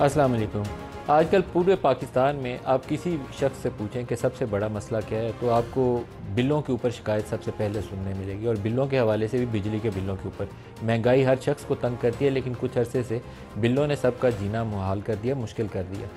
अस्सलाम वालेकुम आजकल पूरे पाकिस्तान में आप किसी शख्स से पूछें कि सबसे बड़ा मसला क्या है तो आपको बिलों के ऊपर शिकायत सबसे पहले सुनने मिलेगी और बिलों के हवाले से भी, बिजली के बिलों के ऊपर। महँगाई हर शख्स को तंग करती है, लेकिन कुछ अरसे से बिलों ने सबका जीना मुहाल कर दिया, मुश्किल कर दिया।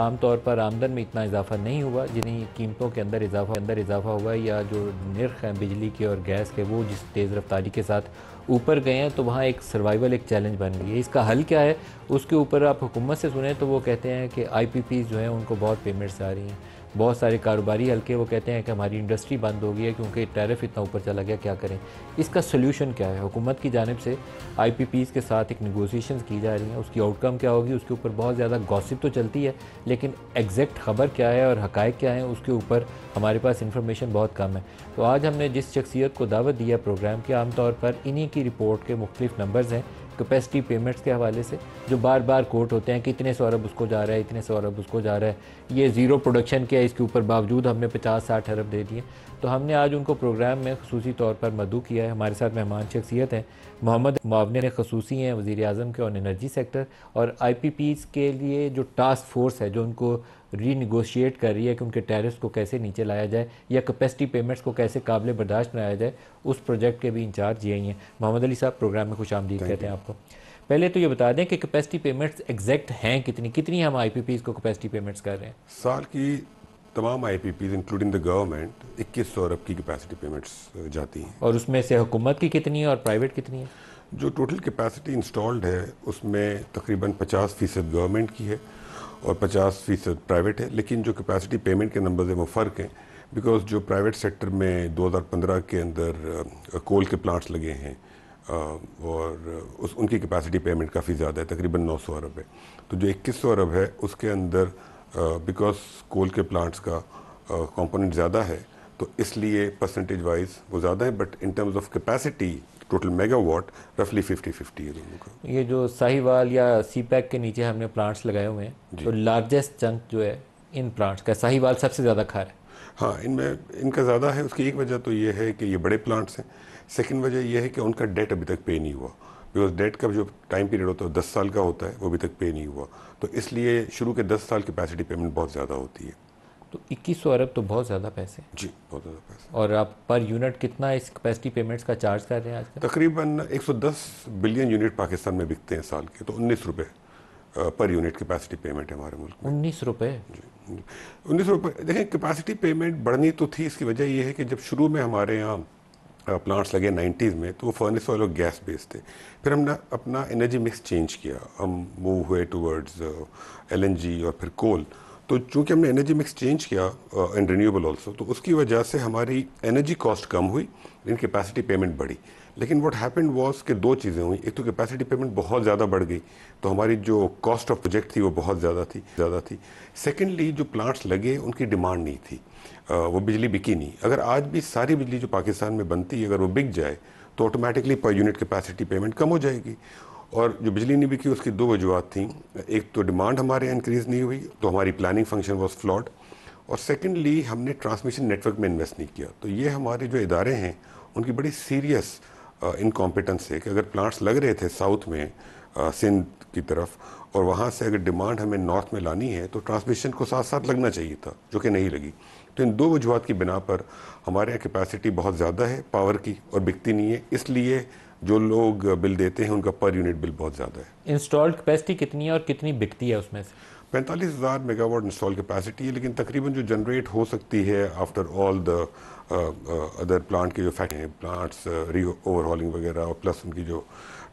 आमतौर पर आमदन में इतना इजाफा नहीं हुआ, जिन्हीं कीमतों के अंदर इजाफा अंदर इजाफा हुआ, या जो नर्ख हैं बिजली के और गैस के, वो जिस तेज़ रफ्तारी के साथ ऊपर गए हैं तो वहाँ एक सर्वाइवल एक चैलेंज बन गई है। इसका हल क्या है? उसके ऊपर आप हुकूमत से सुने तो वो कहते हैं कि आई जो हैं, उनको बहुत पेमेंट्स आ रही हैं। बहुत सारे कारोबारी हल्के वो कहते हैं कि हमारी इंडस्ट्री बंद हो गई है क्योंकि टैरिफ इतना ऊपर चला गया, क्या करें? इसका सोल्यूशन क्या है? हुकूमत की जानब से आई के साथ एक नगोसिएशन की जा रही हैं। उसकी आउटकम क्या होगी? उसके ऊपर बहुत ज़्यादा गॉसिप तो चलती है, लेकिन एग्जैक्ट खबर क्या है और हकायक क्या है, उसके ऊपर हमारे पास इंफॉर्मेशन बहुत कम है। तो आज हमने जिस शख्सियत को दावत दिया प्रोग्राम के आमतौर पर इन्हीं की रिपोर्ट के मुख्तलिफ़ नंबर्स हैं कैपेसिटी पेमेंट्स के हवाले से, जो बार बार कोट होते हैं कि इतने सौ अरब उसको जा रहा है, इतने सौ अरब उसको जा रहा है। ये ज़ीरो प्रोडक्शन के इसके ऊपर बावजूद हमने पचास साठ अरब दे दिए। तो हमने आज उनको प्रोग्राम में खसूसी तौर पर मदू किया है। हमारे साथ मेहमान शख्सियत हैं मोहम्मद मुआवन खसूसी हैं वज़ी अजम के ऑन एनर्जी सेक्टर और आई पी पीज़ के लिए जो टास्क फोर्स है जो उनको रीनिगोशिएट कर रही है कि उनके टैरिस को कैसे नीचे लाया जाए या कैपेसिटी पेमेंट्स को कैसे काबिल बर्दाश्त बनाया जाए उस प्रोजेक्ट के भी इंचार्ज यही हैं। मोहम्मद अली साहब प्रोग्राम में खुश आमदीद कहते हैं आपको। पहले तो ये बता दें कि कैपेसिटी पेमेंट्स एग्जैक्ट हैं कितनी? कितनी हम आई को कैपेसिटी पेमेंट्स कर रहे हैं? साल की तमाम I P Ps including the government इक्कीस सौ अरब की कैपेसिटी पेमेंट्स जाती हैं। और उसमें से हुकूमत की कितनी है और प्राइवेट कितनी है? जो टोटल कैपेसिटी इंस्टॉल्ड है उसमें तकरीबन 50 फ़ीसद गवर्नमेंट की है और 50 फ़ीसद प्राइवेट है। लेकिन जो कैपेसिटी पेमेंट के नंबर है वो फ़र्क हैं बिकॉज़ जो प्राइवेट सेक्टर में 2015 के अंदर कोल के प्लांट्स लगे हैं और उस उनकी कैपेसिटी पेमेंट काफ़ी ज़्यादा है तकरीबन 900 अरब है। तो जो 2100 अरब है उसके अंदर बिकॉज़ कोल के प्लांट्स का कंपोनेंट ज़्यादा है तो इसलिए परसेंटेज वाइज वो ज़्यादा है but in terms of capacity total megawatt रफली 50 50 है दोनों का। ये जो साहिवाल या सी पैक के नीचे हमने प्लांट्स लगाए हुए हैं तो लार्जेस्ट चंक जो है इन प्लांट्स का साहिवाल सबसे ज़्यादा खा रहा है। हाँ इनमें इनका ज़्यादा है उसकी एक वजह तो ये है कि ये बड़े प्लांट्स हैं सेकेंड वजह यह है कि उनका डेट अभी तक पे नहीं हुआ। बिकॉज़ डेट का जो टाइम पीरियड होता है दस साल का होता है वो अभी तक पे नहीं हुआ। तो इसलिए शुरू के दस साल कैपेसिटी पेमेंट बहुत ज़्यादा होती है। तो इक्कीस अरब तो बहुत ज़्यादा पैसे जी बहुत ज़्यादा पैसे और आप पर यूनिट कितना इस कैपेसिटी पेमेंट्स का चार्ज कर रहे हैं आज तकरीबन 110 बिलियन यूनिट पाकिस्तान में बिकते हैं साल के तो उन्नीस रुपये पर यूनिट कैपेसिटी पेमेंट है हमारे मुल्क में। उन्नीस रुपये जी उन्नीस रुपये देखें कैपेसिटी पेमेंट बढ़नी तो थी इसकी वजह यह है कि जब शुरू में हमारे यहाँ प्लांट्स लगे 90s में तो वो फर्नेस और गैस बेस्ड थे फिर हमने अपना एनर्जी मिक्स चेंज किया। हम मूव हुए टूवर्ड्स एलएनजी और फिर कोल तो चूँकि हमने एनर्जी मिक्स चेंज किया इन रिन्यूएबल ऑल्सो तो उसकी वजह से हमारी एनर्जी कॉस्ट कम हुई इन कैपेसिटी पेमेंट बढ़ी। लेकिन व्हाट हैपेंड वाज कि दो चीज़ें हुई। एक तो कैपेसिटी पेमेंट बहुत ज़्यादा बढ़ गई तो हमारी जो कॉस्ट ऑफ़ प्रोजेक्ट थी वो बहुत ज़्यादा थी ज़्यादा थी। सेकेंडली जो प्लांट्स लगे, उनकी डिमांड नहीं थी। वो बिजली बिकी नहीं। अगर आज भी सारी बिजली जो पाकिस्तान में बनती है, अगर वो बिक जाए तो automatically per unit capacity payment कम हो जाएगी। और जो बिजली नहीं बिकी, उसकी दो वजूहत थी। एक तो डिमांड हमारे इंक्रीज़ नहीं हुई तो हमारी प्लानिंग फ़ंक्शन वॉज़ फ्लॉड और सेकेंडली हमने ट्रांसमिशन नेटवर्क में इन्वेस्ट नहीं किया। तो ये हमारे जो इदारे हैं, उनकी बड़ी सीरियस इनकॉम्पिटेंस है कि अगर प्लांट्स लग रहे थे साउथ में सिंध की तरफ़, और वहाँ से अगर डिमांड हमें नॉर्थ में लानी है तो ट्रांसमिशन को साथ साथ लगना चाहिए था, जो कि नहीं लगी। तो इन दो वजूहत की बिना पर हमारे यहाँ कैपेसिटी बहुत ज़्यादा है पावर की, और बिकती नहीं है। इसलिए जो लोग बिल देते हैं, उनका पर यूनिट बिल बहुत ज़्यादा है। इंस्टॉल्ड कैपेसिटी कितनी है और कितनी बिकती है उसमें से? पैंतालीस हज़ार मेगावाट इंस्टॉल कैपेसिटी है लेकिन तकरीबन जो जनरेट हो सकती है after all the other plant के जो फैक्ट हैं प्लांट्स री ओवरहॉलिंग वगैरह और प्लस उनकी जो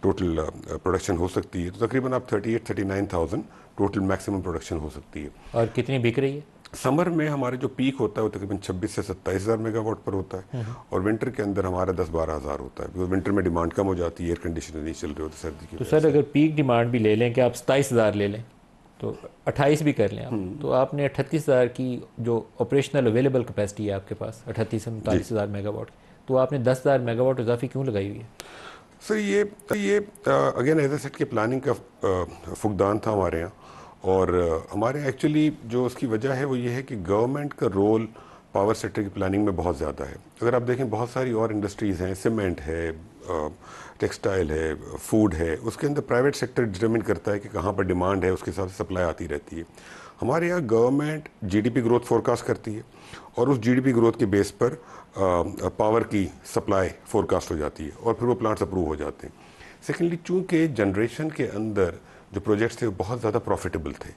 टोटल प्रोडक्शन uh, हो सकती है तो तकरीबन आप thirty eight thirty nine thousand total maximum production हो सकती है। और कितनी बिक रही है? समर में हमारे जो पीक होता है वो तकरीबन 26 से सत्ताईस हज़ार मेगावाट पर होता है और विंटर के अंदर हमारा 10 बारह हज़ार होता है बिकॉज़ विंटर में डिमांड कम हो जाती है एयर कंडीशनर नहीं चल रहे होते सर्दी की तो सर अगर पीक डिमांड भी ले लें कि आप सताईस हज़ार ले लें? तो अट्ठाईस भी कर लें आप। हम्म। तो आपने अट्ठतीस हज़ार की जो ऑपरेशनल अवेलेबल कैपेसिटी है आपके पास अट्ठतीस उनतालीस हज़ार मेगावाट तो आपने दस हज़ार मेगावाट इजाफी क्यों लगाई हुई है? सर ये ये अगेन एज सेट की प्लानिंग का फुकदान था हमारे यहाँ और हमारे एक्चुअली जो उसकी वजह है वो ये है कि गवर्नमेंट का रोल पावर सेक्टर की प्लानिंग में बहुत ज़्यादा है। अगर आप देखें बहुत सारी और इंडस्ट्रीज़ हैं सीमेंट है टेक्सटाइल है, फ़ूड है, उसके अंदर प्राइवेट सेक्टर डिटरमिन करता है कि कहाँ पर डिमांड है, उसके हिसाब से सप्लाई आती रहती है। हमारे यहाँ गवर्नमेंट जीडीपी ग्रोथ फोरकास्ट करती है और उस जीडीपी ग्रोथ के बेस पर पावर की सप्लाई फोरकास्ट हो जाती है और फिर वो प्लांट्स अप्रूव हो जाते हैं। सेकेंडली, चूँकि जनरेशन के अंदर जो प्रोजेक्ट्स थे वो बहुत ज़्यादा प्रॉफिटेबल थे,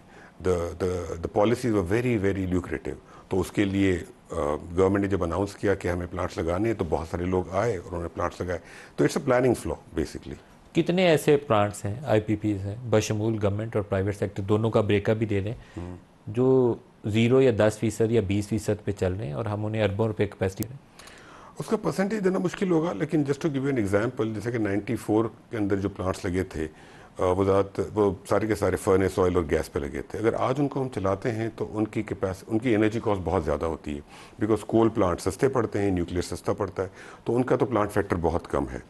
the the policies were very very lucrative तो उसके लिए गवर्नमेंट ने जब अनाउंस किया कि हमें प्लांट्स लगाने हैं तो बहुत सारे लोग आए और उन्होंने प्लांट्स लगाए। तो it's a planning flow basically कितने ऐसे प्लांट्स हैं आई हैं बशमूल गवर्नमेंट और प्राइवेट सेक्टर दोनों का ब्रेकअप भी दे दें हम्म। जो ज़ीरो या दस फ़ीसद या बीस फ़ीसद पे चल रहे हैं और हम उन्हें अरबों रुपये कैपेसिटी दें। उसका परसेंटेज देना मुश्किल होगा लेकिन just to give an example जैसे कि 94 के अंदर जो प्लांट्स लगे थे वो ज़्यादा वो सारे के सारे फर्नेस ऑयल और गैस पे लगे थे। अगर आज उनको हम चलाते हैं तो उनकी कैपेस उनकी एनर्जी कॉस्ट बहुत ज़्यादा होती है। बिकॉज़ कोल प्लांट सस्ते पड़ते हैं न्यूक्लियर सस्ता पड़ता है। तो उनका तो प्लांट फैक्टर बहुत कम है।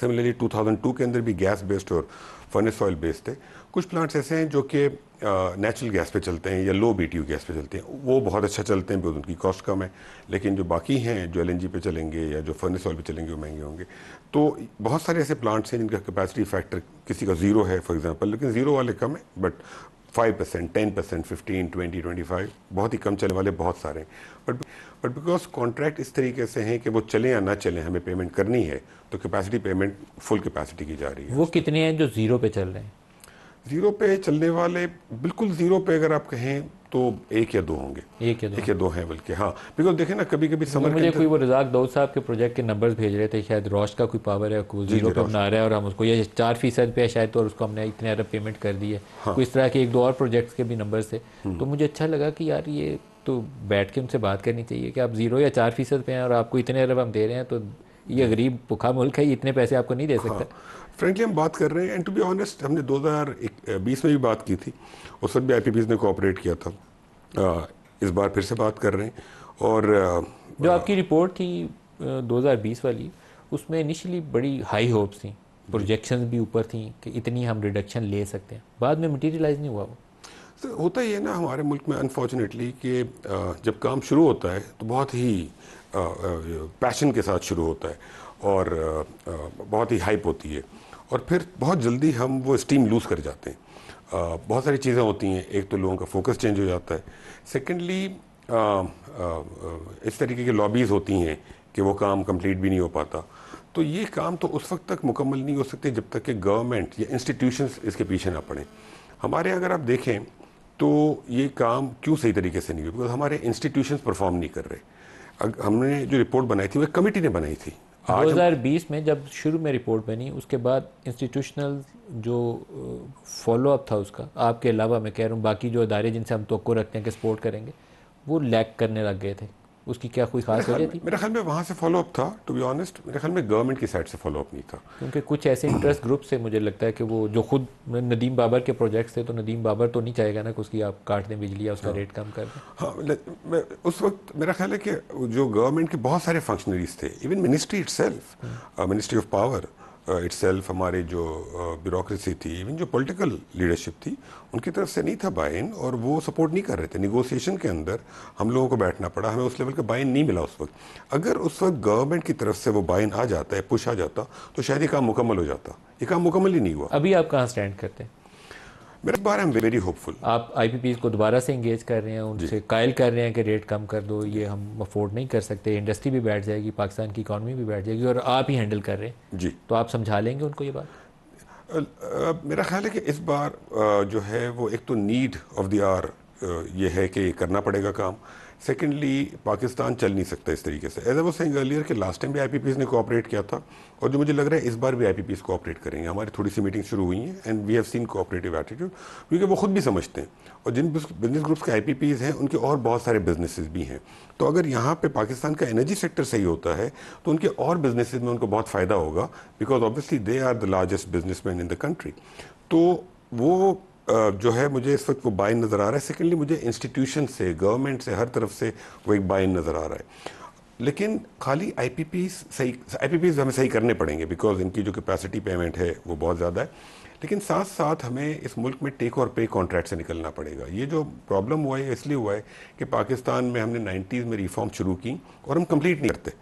सिमिलरली 2002 के अंदर भी गैस बेस्ड और फर्नेस ऑयल बेस्ड थे। कुछ प्लांट्स ऐसे हैं जो कि नेचुरल गैस पे चलते हैं या लो बीटीयू गैस पे चलते हैं। वो बहुत अच्छा चलते हैं बिकॉज़ उनकी कॉस्ट कम है। लेकिन जो बाकी हैं, जो एलएनजी पे चलेंगे या जो फर्नेस ऑयल पे चलेंगे, वो महँगे होंगे। तो बहुत सारे ऐसे प्लांट्स हैं जिनका कैपेसिटी फैक्टर किसी का ज़ीरो है फॉर एग्जांपल लेकिन ज़ीरो वाले कम है but five percent ten percent fifteen twenty twenty five बहुत ही कम चलने वाले बहुत सारे हैं। बट बट बिकॉज़ कॉन्ट्रैक्ट इस तरीके से हैं कि वो चलें या ना चलें, हमें पेमेंट करनी है तो कैपेसिटी पेमेंट फुल कैपेसिटी की जा रही है। वो कितने हैं जो ज़ीरो पे चल रहे हैं? ज़ीरो पे चलने वाले बिल्कुल ज़ीरो पे अगर आप कहें तो एक या दो होंगे। एक या दो। एक या दो हैं बल्कि हाँ। बिकॉज़ देखे ना कभी कभी समझ मुझे कोई वो रजाक दौद साहब के प्रोजेक्ट के नंबर्स भेज रहे थे शायद रोश का कोई पावर है कोई ज़ीरो पे बना रहा है और हम उसको ये चार फ़ीसद पे शायद तो और उसको हमने इतने अरब पेमेंट कर दी है। हाँ। कोई इस तरह के एक दो और प्रोजेक्ट्स के भी नंबर थे। हम्म। तो मुझे अच्छा लगा कि यार ये तो बैठ के उनसे बात करनी चाहिए कि आप ज़ीरो या चार फ़ीसद पे हैं और आपको इतने अरब हम दे रहे हैं तो ये गरीब भुखा मुल्क है इतने पैसे आपको नहीं दे सकता। फ्रेंकली। हम बात कर रहे हैं एंड टू बी ऑनेस्ट हमने 2020 में भी बात की थी। उस वक्त भी आई ने कोऑपरेट किया था। आ, इस बार फिर से बात कर रहे हैं और आ, जो आपकी रिपोर्ट थी 2020 वाली उसमें इनिशियली बड़ी हाई होप्स थी। प्रोजेक्शंस भी ऊपर थी कि इतनी हम रिडक्शन ले सकते हैं। बाद में मटेरियलाइज नहीं हुआ वो। तो होता ही है ना हमारे मुल्क में अनफॉर्चुनेटली कि जब काम शुरू होता है तो बहुत ही पैशन के साथ शुरू होता है और बहुत ही हाइप होती है। और फिर बहुत जल्दी हम वो स्टीम लूज़ कर जाते हैं। बहुत सारी चीज़ें होती हैं। एक तो लोगों का फोकस चेंज हो जाता है। सेकेंडली इस तरीके की लॉबीज़ होती हैं कि वो काम कंप्लीट भी नहीं हो पाता। तो ये काम तो उस वक्त तक मुकम्मल नहीं हो सकते जब तक कि गवर्नमेंट या इंस्टीट्यूशंस इसके पीछे ना पड़े। हमारे अगर आप देखें तो ये काम क्यों सही तरीके से नहीं हुआ? बिकॉज़ हमारे इंस्टीट्यूशंस परफॉर्म नहीं कर रहे। हमने जो रिपोर्ट बनाई थी, वो कमेटी ने बनाई थी। 2020 में जब शुरू में रिपोर्ट बनी, उसके बाद इंस्टीट्यूशनल जो फॉलोअप था उसका, आपके अलावा मैं कह रहा हूँ, बाकी जो अदारे जिनसे हम तो रखते हैं कि सपोर्ट करेंगे, वो लैक करने लग गए थे। उसकी क्या कोई खास वजह थी? मेरे ख्याल में वहाँ से फॉलो अप था टू बी ऑनेस्ट मेरे ख्याल में गवर्नमेंट की साइड से फॉलो अप नहीं था। क्योंकि कुछ ऐसे इंटरेस्ट ग्रुप से मुझे लगता है कि वो जो खुद नदीम बाबर के प्रोजेक्ट्स थे तो नदीम बाबर तो नहीं चाहेगा ना कि उसकी आप काट दें बिजली या उसका हाँ। रेट कम कर दें। हाँ उस वक्त मेरा ख्याल है कि जो गवर्नमेंट के बहुत सारे फंक्शनरीज थे even ministry it ministry of power itself हमारे जो ब्यूरोसी थी इवन जो पॉलिटिकल लीडरशिप थी, उनकी तरफ़ से नहीं था बाइन और वो सपोर्ट नहीं कर रहे थे। निगोसिएशन के अंदर हम लोगों को बैठना पड़ा, हमें उस लेवल का बाइन नहीं मिला उस वक्त। अगर उस वक्त गवर्नमेंट की तरफ़ से वो बाइन आ जाता है पुश आ जाता तो शायद ये काम मुकम्मल हो जाता। ये काम मुकम्मल ही नहीं हुआ। अभी आप कहाँ स्टैंड करते हैं? मेरे बार एम वेरी होपफुल आप आई को दोबारा से इंगेज कर रहे हैं उनसे कायल कर रहे हैं कि रेट कम कर दो ये हम अफोर्ड नहीं कर सकते इंडस्ट्री भी बैठ जाएगी पाकिस्तान की इकानमी भी बैठ जाएगी और आप ही हैंडल कर रहे हैं। जी। तो आप समझा लेंगे उनको ये बात? मेरा ख्याल है कि इस बार जो है वो एक तो नीड ऑफ़ द आर ये है कि करना पड़ेगा काम। सेकेंडली पाकिस्तान चल नहीं सकता इस तरीके से। एज ए वो सेइंग अर्लियर कि लास्ट टाइम भी आई ने कोऑपरेट किया था और जो मुझे लग रहा है इस बार भी आई पी कोऑपरेट करेंगे। हमारी थोड़ी सी मीटिंग शुरू हुई हैं and we have seen cooperative attitude क्योंकि वो खुद भी समझते हैं और जिन बिज़नेस ग्रुप्स के आई हैं, उनके और बहुत सारे बिजनेसेस भी हैं। तो अगर यहाँ पे पाकिस्तान का एनर्जी सेक्टर सही होता है तो उनके और बिजनेसेस में उनको बहुत फ़ायदा होगा because obviously they are the largest businessman in the country तो वो जो है मुझे इस वक्त वो बाइन नज़र आ रहा है। सेकेंडली मुझे इंस्टीट्यूशन से गवर्नमेंट से, हर तरफ़ से वो एक बाइन नज़र आ रहा है। लेकिन खाली आई पी पी सही आई हमें सही करने पड़ेंगे बिकॉज़ इनकी जो कैपेसिटी पेमेंट है, वो बहुत ज़्यादा है। लेकिन साथ साथ हमें इस मुल्क में टेक और पे कॉन्ट्रैक्ट से निकलना पड़ेगा। ये जो प्रॉब्लम हुआ है इसलिए हुआ है कि पाकिस्तान में हमने नाइन्टीज़ में रिफॉर्म शुरू की और हम कंप्लीट नहीं करते।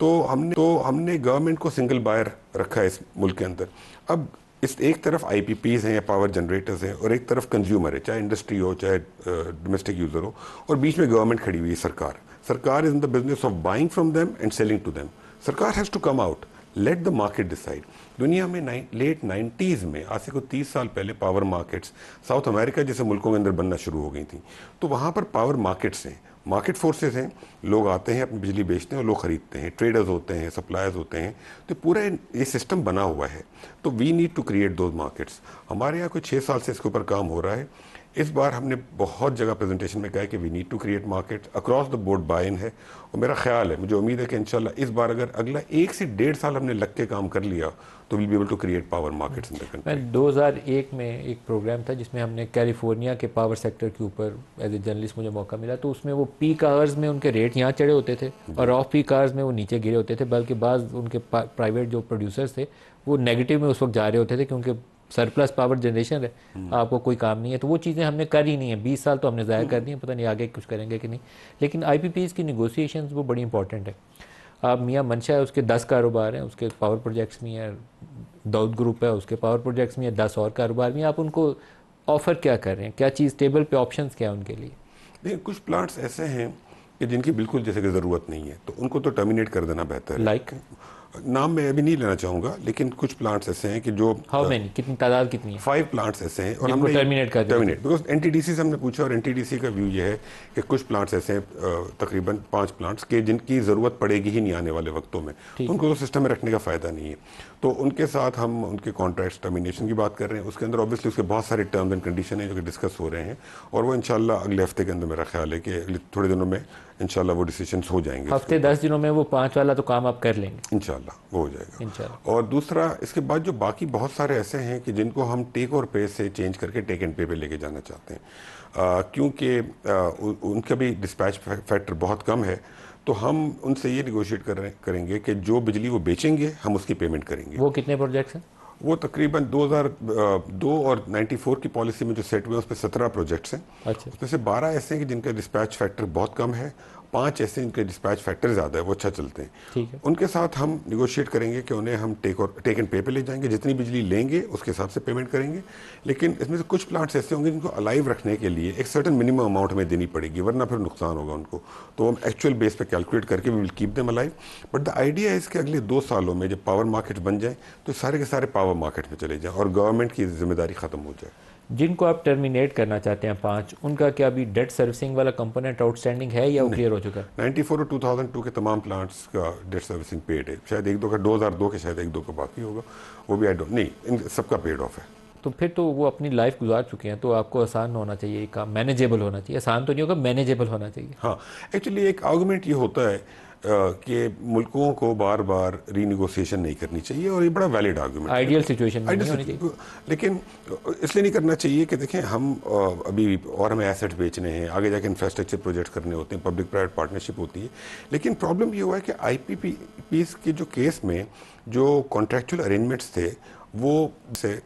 तो हमने तो हमने गवर्नमेंट को सिंगल बायर रखा है इस मुल्क के अंदर। अब इस एक तरफ़ आईपीपीज हैं या पावर जनरेटर्स हैं और एक तरफ़ कंज्यूमर है चाहे इंडस्ट्री हो चाहे डोमेस्टिक यूज़र हो और बीच में गवर्नमेंट खड़ी हुई है सरकार। सरकार is in the business of buying from them and selling to them सरकार has to come out let the market decide दुनिया में नाइन, लेट नाइन्टीज़ में आज से कुछ तीस साल पहले पावर मार्केट्स साउथ अमेरिका जैसे मुल्कों के अंदर बनना शुरू हो गई थी। तो वहाँ पर पावर मार्केट्स हैं। मार्केट फोर्सेस हैं, लोग आते हैं, अपनी बिजली बेचते हैं और लोग खरीदते हैं, ट्रेडर्स होते हैं सप्लायर्स होते हैं। तो पूरा ये सिस्टम बना हुआ है। तो we need to create those markets हमारे यहाँ कोई छः साल से इसके ऊपर काम हो रहा है। इस बार हमने बहुत जगह प्रेजेंटेशन में कहा है कि we need to create market across the board buy in है। और मेरा ख्याल है, मुझे उम्मीद है कि इंशाल्लाह इस बार अगर अगला एक से डेढ़ साल हमने लग के काम कर लिया तो will be able to create power markets in the country मैं 2001 में एक प्रोग्राम था जिसमें हमने कैलिफ़ोर्निया के पावर सेक्टर के ऊपर एज ए जर्नलिस्ट मुझे मौका मिला। तो उसमें वो पीक आवर्स में उनके रेट यहाँ चढ़े होते थे और ऑफ़ पीक आवर्स में वो नीचे गिरे होते थे बल्कि बाद उनके प्राइवेट जो प्रोड्यूसर्स थे वो नेगेटिव में उस वक्त जा रहे होते थे क्योंकि सरप्लस पावर जनरेशन है। आपको कोई काम नहीं है। तो वो चीज़ें हमने कर ही नहीं है। बीस साल तो हमने ज़ाया कर दी है पता नहीं आगे कुछ करेंगे कि नहीं। लेकिन आई की निगोसिएशन वो बड़ी इंपॉर्टेंट है। आप मियाँ मंशा है उसके दस कारोबार हैं उसके पावर प्रोजेक्ट्स में है दाऊद ग्रुप है उसके पावर प्रोजेक्ट्स में है दस और कारोबार में आप उनको ऑफ़र क्या कर रहे हैं? क्या चीज़ टेबल पे ऑप्शंस क्या है उनके लिए? देखिए कुछ प्लांट्स ऐसे हैं कि जिनकी बिल्कुल जैसे कि ज़रूरत नहीं है तो उनको तो टर्मिनेट कर देना बेहतर है। लाइक नाम मैं अभी नहीं लेना चाहूँगा लेकिन कुछ प्लांट्स ऐसे हैं कि जो हाउ मेनी कितनी तादाद कितनी है? फाइव प्लांट्स ऐसे हैं और हमने टर्मिनेट कर टर्मिनेट बिकॉज़ एनटीडीसी से हमने पूछा और एनटीडीसी का व्यू ये है कि कुछ प्लांट्स ऐसे हैं तकरीबन पाँच प्लांट्स के जिनकी ज़रूरत पड़ेगी ही नहीं आने वाले वक्तों में। तो उनको तो सिस्टम में रखने का फ़ायदा नहीं है। तो उनके साथ हम उनके कॉन्ट्रैक्ट टर्मिनेशन की बात कर रहे हैं। उसके अंदर ऑब्वियसली उसके बहुत सारे टर्म्स एंड कंडीशन हैं जो कि डिस्कस हो रहे हैं और वो इनशाला अगले हफ़्ते के अंदर मेरा ख्याल है कि अगले थोड़े दिनों में इनशाला वो डिसीज़न हो जाएँगे हफ़्ते दस दिनों में वो पाँच वाला तो काम आप कर लेंगे। इनशाला वो हो जाएगा। और दूसरा इसके बाद जो बाकी बहुत सारे ऐसे हैं कि जिनको हम टेक और पे से चेंज करके टेक एंड पे पे लेके जाना चाहते हैं। क्योंकि उनका भी डिस्पैच फैक्टर बहुत कम है। तो हम उनसे ये निगोशिएट कर रहे करेंगे कि जो बिजली वो बेचेंगे, हम उसकी पेमेंट करेंगे। वो कितने प्रोजेक्ट्स हैं? वो तकरीबन 2002 और 94 की पॉलिसी में जो सेट हुए उस पर सत्रह प्रोजेक्ट्स हैं। अच्छा। उसमें से बारह ऐसे हैं कि जिनका डिस्पैच फैक्टर बहुत कम है पाँच ऐसे इनके डिस्पैच फैक्टर ज़्यादा है वो अच्छा चलते हैं। है। उनके साथ हम निगोशिएट करेंगे कि उन्हें हम टेक और टेक एंड पे पे ले जाएँगे जितनी बिजली लेंगे उसके हिसाब से पेमेंट करेंगे। लेकिन इसमें से कुछ प्लांट्स ऐसे होंगे जिनको अलाइव रखने के लिए एक सर्टन मिनिमम अमाउंट में देनी पड़ेगी वरना फिर नुकसान होगा उनको। तो हम एक्चुअल बेस पर कैलकुलेट करके we will keep them alive but the idea है इसके अगले दो सालों में जब पावर मार्केट बन जाए तो सारे के सारे पावर मार्केट में चले जाएँ और गवर्नमेंट की ज़िम्मेदारी ख़त्म हो जाए। जिनको आप टर्मिनेट करना चाहते हैं पाँच उनका क्या अभी डेट सर्विसिंग वाला कंपोनेंट आउटस्टैंडिंग है या वो क्लियर हो चुका है? 94 और 2002 के तमाम प्लांट्स का डेट सर्विसिंग पेड है। शायद एक दो का 2002 के शायद एक दो का बाकी होगा। वो भी आई डोंट नहीं इन सबका पेड ऑफ़ है। तो फिर तो वो अपनी लाइफ गुजार चुके हैं तो आपको आसान होना चाहिए काम मैनेजेबल होना चाहिए। आसान तो नहीं होगा मैनेजेबल होना चाहिए। हाँ एक्चुअली एक आर्गूमेंट ये होता है कि मुल्कों को बार बार रीनिगोसिएशन नहीं करनी चाहिए और ये बड़ा वैलिड आर्गूमेंट आइडियल सिचुएशन नहीं होनी चाहिए। लेकिन इसलिए नहीं करना चाहिए कि देखें हम अभी और हमें एसेट बेचने हैं आगे जाके इंफ्रास्ट्रक्चर प्रोजेक्ट करने होते हैं पब्लिक प्राइवेट पार्टनरशिप होती है। लेकिन प्रॉब्लम ये हुआ है कि आई पी के जो केस में जो कॉन्ट्रेक्चुअल अरेंजमेंट्स थे वो से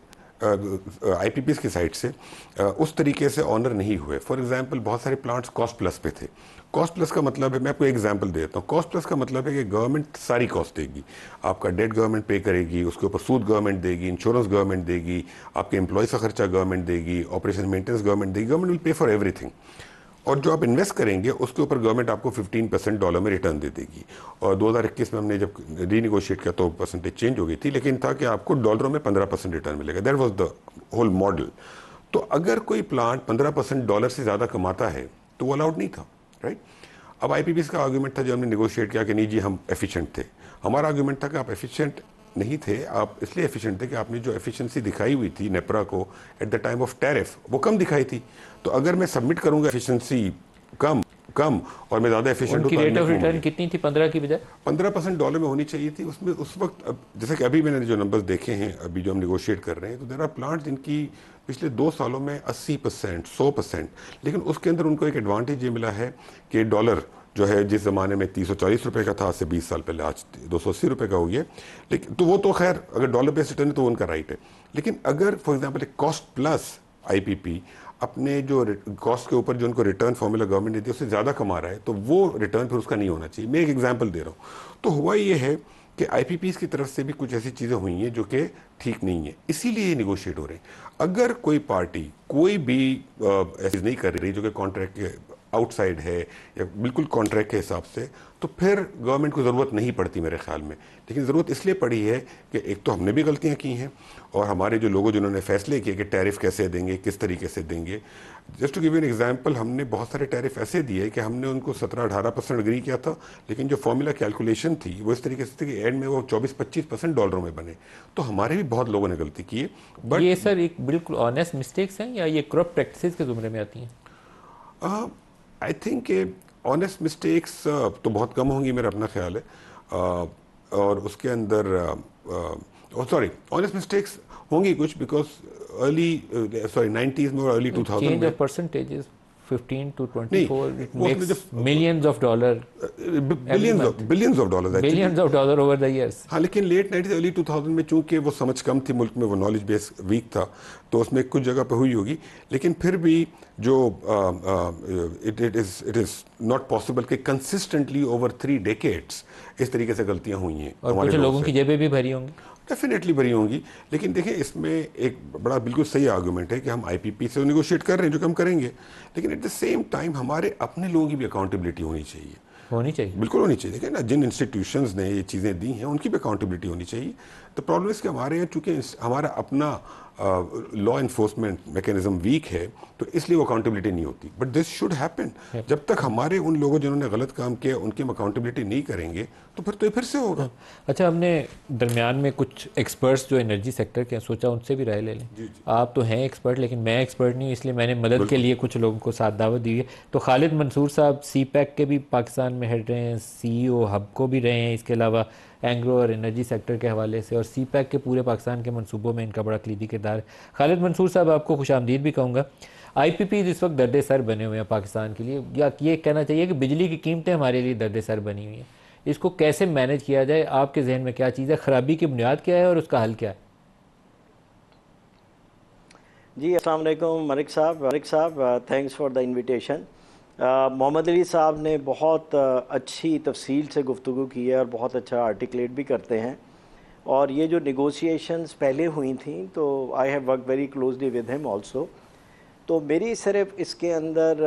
आई पी पी की साइड से उस तरीके से ऑनर नहीं हुए। फॉर एग्जांपल बहुत सारे प्लांट्स कॉस्ट प्लस पे थे। कॉस्ट प्लस का मतलब है, मैं आपको एग्जांपल देता हूँ। कॉस्ट प्लस का मतलब है कि गवर्नमेंट सारी कॉस्ट देगी। आपका डेट गवर्नमेंट पे करेगी, उसके ऊपर सूद गवर्नमेंट देगी इंश्योरेंस गवर्नमेंट देगी, आपके एम्प्लॉयज़ का खर्चा गवर्नमेंट देगी ऑपरेशन मेंटेनेंस गवर्नमेंट देगी government will pay for everything और जो आप इन्वेस्ट करेंगे, उसके ऊपर गवर्नमेंट आपको 15 परसेंट डॉलर में रिटर्न दे देगी। और 2021 में हमने जब रीनिगोशिएट किया तो परसेंटेज चेंज हो गई थी, लेकिन था कि आपको डॉलरों में 15 परसेंट रिटर्न मिलेगा। That was the whole model तो अगर कोई प्लांट 15 परसेंट डॉलर से ज़्यादा कमाता है तो वो अलाउड नहीं था। राइट अब आई का आर्ग्यूमेंट था जो हमने निगोशिएट किया कि नहीं जी हम एफिशिएंट थे। हमारा आर्ग्यूमेंट था कि आप एफिशिएंट नहीं थे आप इसलिए एफिशिएंट थे कि आपने जो एफिशिएंसी दिखाई हुई थी नेपरा को at the time of tariff वो कम दिखाई थी। तो अगर मैं सबमिट करूँगा एफिशिएंसी कम कम और मैं ज़्यादा एफिशिएंट होता रेट ऑफ़ रिटर्न कितनी थी पंद्रह की बजाय? पंद्रह परसेंट डॉलर में होनी चाहिए थी। उसमें उस वक्त जैसे कि अभी मैंने जो नंबर्स देखे हैं अभी जो हम निगोशिएट कर रहे हैं तो देर आर प्लांट जिनकी पिछले दो सालों में अस्सी परसेंट, सौ परसेंट, लेकिन उसके अंदर उनको एक एडवांटेज ये मिला है कि डॉलर जो है जिस ज़माने में तीन सौ चालीस रुपये का था, आज से बीस साल पहले, आज दो सौ अस्सी रुपये का हो गया। लेकिन तो वो तो खैर, अगर डॉलर बेस्ड रिटर्न है तो उनका राइट है। लेकिन अगर फॉर एग्ज़ाम्पल एक कॉस्ट प्लस आईपीपी अपने जो कॉस्ट के ऊपर जो उनको रिटर्न फॉर्मूला गवर्नमेंट देती है उससे ज़्यादा कमा रहा है तो वो रिटर्न फिर उसका नहीं होना चाहिए। मैं एक एग्ज़ाम्पल दे रहा हूँ। तो हुआ ये है कि आई की तरफ़ से भी कुछ ऐसी चीज़ें हुई हैं जो कि ठीक नहीं है। इसीलिए ये निगोशिएट हो रहे हैं। अगर कोई पार्टी कोई भी ऐसी नहीं कर रही जो कि कॉन्ट्रैक्ट आउटसाइड है या बिल्कुल कॉन्ट्रैक्ट के हिसाब से तो फिर गवर्नमेंट को ज़रूरत नहीं पड़ती मेरे ख्याल में। लेकिन ज़रूरत इसलिए पड़ी है कि एक तो हमने भी गलतियाँ की हैं और हमारे जो लोगों जिन्होंने फैसले किए कि टैरिफ कैसे देंगे किस तरीके से देंगे। Just to give an example हमने बहुत सारे टैरिफ ऐसे दिए कि हमने उनको सत्रह अठारह परसेंट अग्री किया था लेकिन जो फॉर्मूला कैलकुलेशन थी वो इस तरीके से थी कि एंड में वो चौबीस पच्चीस परसेंट डॉलरों में बने। तो हमारे भी बहुत लोगों ने गलती की है बट ये सर एक बिल्कुल ऑनेस्ट मिस्टेक्स हैं या ये क्रॉप प्रैक्टिस के जुमरे में आती हैं? आई थिंक ऑनेस्ट मिस्टेक्स तो बहुत कम होंगी मेरा अपना ख्याल है। Uh, और उसके अंदर सॉरी ऑनेस्ट मिस्टेक्स होंगी कुछ बिकॉज़ अर्ली सॉरी नाइन्टीज में और early two thousand percentages 15 to 24 it makes millions of dollar billions of billions of dollars actually. billions of dollar over the years. हाँ लेकिन लेट नाइन्टीज अर्ली 2000 में चूँकि वो समझ कम थी मुल्क में वो नॉलेज बेस वीक था तो उसमें कुछ जगह पे हुई होगी। लेकिन फिर भी जो it it is it is not possible कि कंसिस्टेंटली ओवर थ्री डेकेड्स इस तरीके से गलतियाँ हुई हैं और कुछ लोगों की जेबें भी भरी होंगी। डेफिनेटली बनी होंगी। लेकिन देखिए इसमें एक बड़ा बिल्कुल सही आर्गूमेंट है कि हम आईपीपी से निगोशिएट कर रहे हैं जो कि हम करेंगे। लेकिन एट द सेम टाइम हमारे अपने लोगों की भी अकाउंटेबिलिटी होनी चाहिए। होनी चाहिए। बिल्कुल होनी चाहिए। देखिए ना जिन इंस्टीट्यूशंस ने ये चीज़ें दी हैं उनकी भी अकाउंटेबिलिटी होनी चाहिए। तो प्रॉब्लम इसके हमारे यहाँ चूँकि हमारा अपना लॉ इन्फोर्समेंट मैकेनिज्म वीक है तो इसलिए वो अकाउंटेबिलिटी नहीं होती। बट दिस शुड हैपन जब तक हमारे उन लोगों जिन्होंने गलत काम किया उनकी हम अकाउंटेबिलिटी नहीं करेंगे तो फिर तो ये फिर से होगा अच्छा हमने दरमियान में कुछ एक्सपर्ट्स जो एनर्जी सेक्टर के सोचा उनसे भी राय ले लें। जी जी। आप तो हैं एक्सपर्ट लेकिन मैं एक्सपर्ट नहीं हूँ इसलिए मैंने मदद के लिए कुछ लोगों को साथ दावत दी है। तो खालिद मंसूर साहब सी पैक के भी पाकिस्तान में हेड रहे हैं सी ओ हब को भी रहे हैं इसके अलावा एंग्रो और एनर्जी सेक्टर के हवाले से और सी पैक के पूरे पाकिस्तान के मनसूबों में इनका बड़ा कलीदी किरदार है। खालिद मंसूर साहब, आपको खुश आमदीद भी कहूँगा। आई पी पी इस वक्त दर्द सर बने हुए हैं पाकिस्तान के लिए। या ये कहना चाहिए कि बिजली की कीमतें हमारे लिए दर्द सर बनी हुई हैं। इसको कैसे मैनेज किया जाए? आपके जहन में क्या चीज़ है? ख़राबी की बुनियाद क्या है और उसका हल क्या है? जी, अस्सलाम Malik sahab. Malik sahab thanks for the invitation Mohammad Ali sahab ने बहुत अच्छी तफसील से गुफ्तु की है और बहुत अच्छा आर्टिकुलेट भी करते हैं। और ये जो निगोशिएशंस पहले हुई थी तो I have work very closely with him also तो मेरी सिर्फ़ इसके अंदर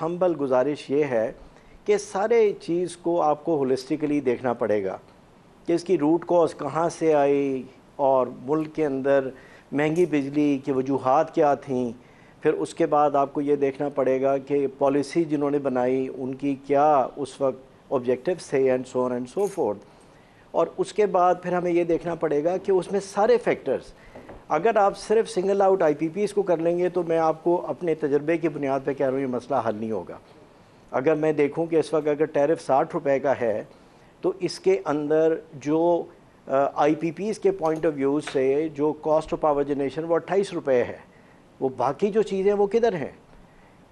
हम्बल गुजारिश ये है कि सारे चीज़ को आपको होलिस्टिकली देखना पड़ेगा कि इसकी रूट कॉज कहाँ से आई और मुल्क के अंदर महँगी बिजली की वजूहत क्या थी फिर उसके बाद आपको ये देखना पड़ेगा कि पॉलिसी जिन्होंने बनाई, उनकी क्या उस वक्त ऑब्जेक्टिव्स थे and so and so forth और उसके बाद फिर हमें ये देखना पड़ेगा कि उसमें सारे फैक्टर्स अगर आप सिर्फ़ सिंगल आउट आई को कर लेंगे तो मैं आपको अपने तजर्बे की बुनियाद पर कह रहा हूँ, ये मसला हल नहीं होगा। अगर मैं देखूँ कि इस वक्त अगर टैरिफ साठ रुपये का है तो इसके अंदर जो आई के पॉइंट ऑफ़ व्यू से जो कॉस्ट ऑफ़ पावर जनरेशन वो अट्ठाईस रुपये है। वो बाकी जो चीज़ें वो किधर हैं?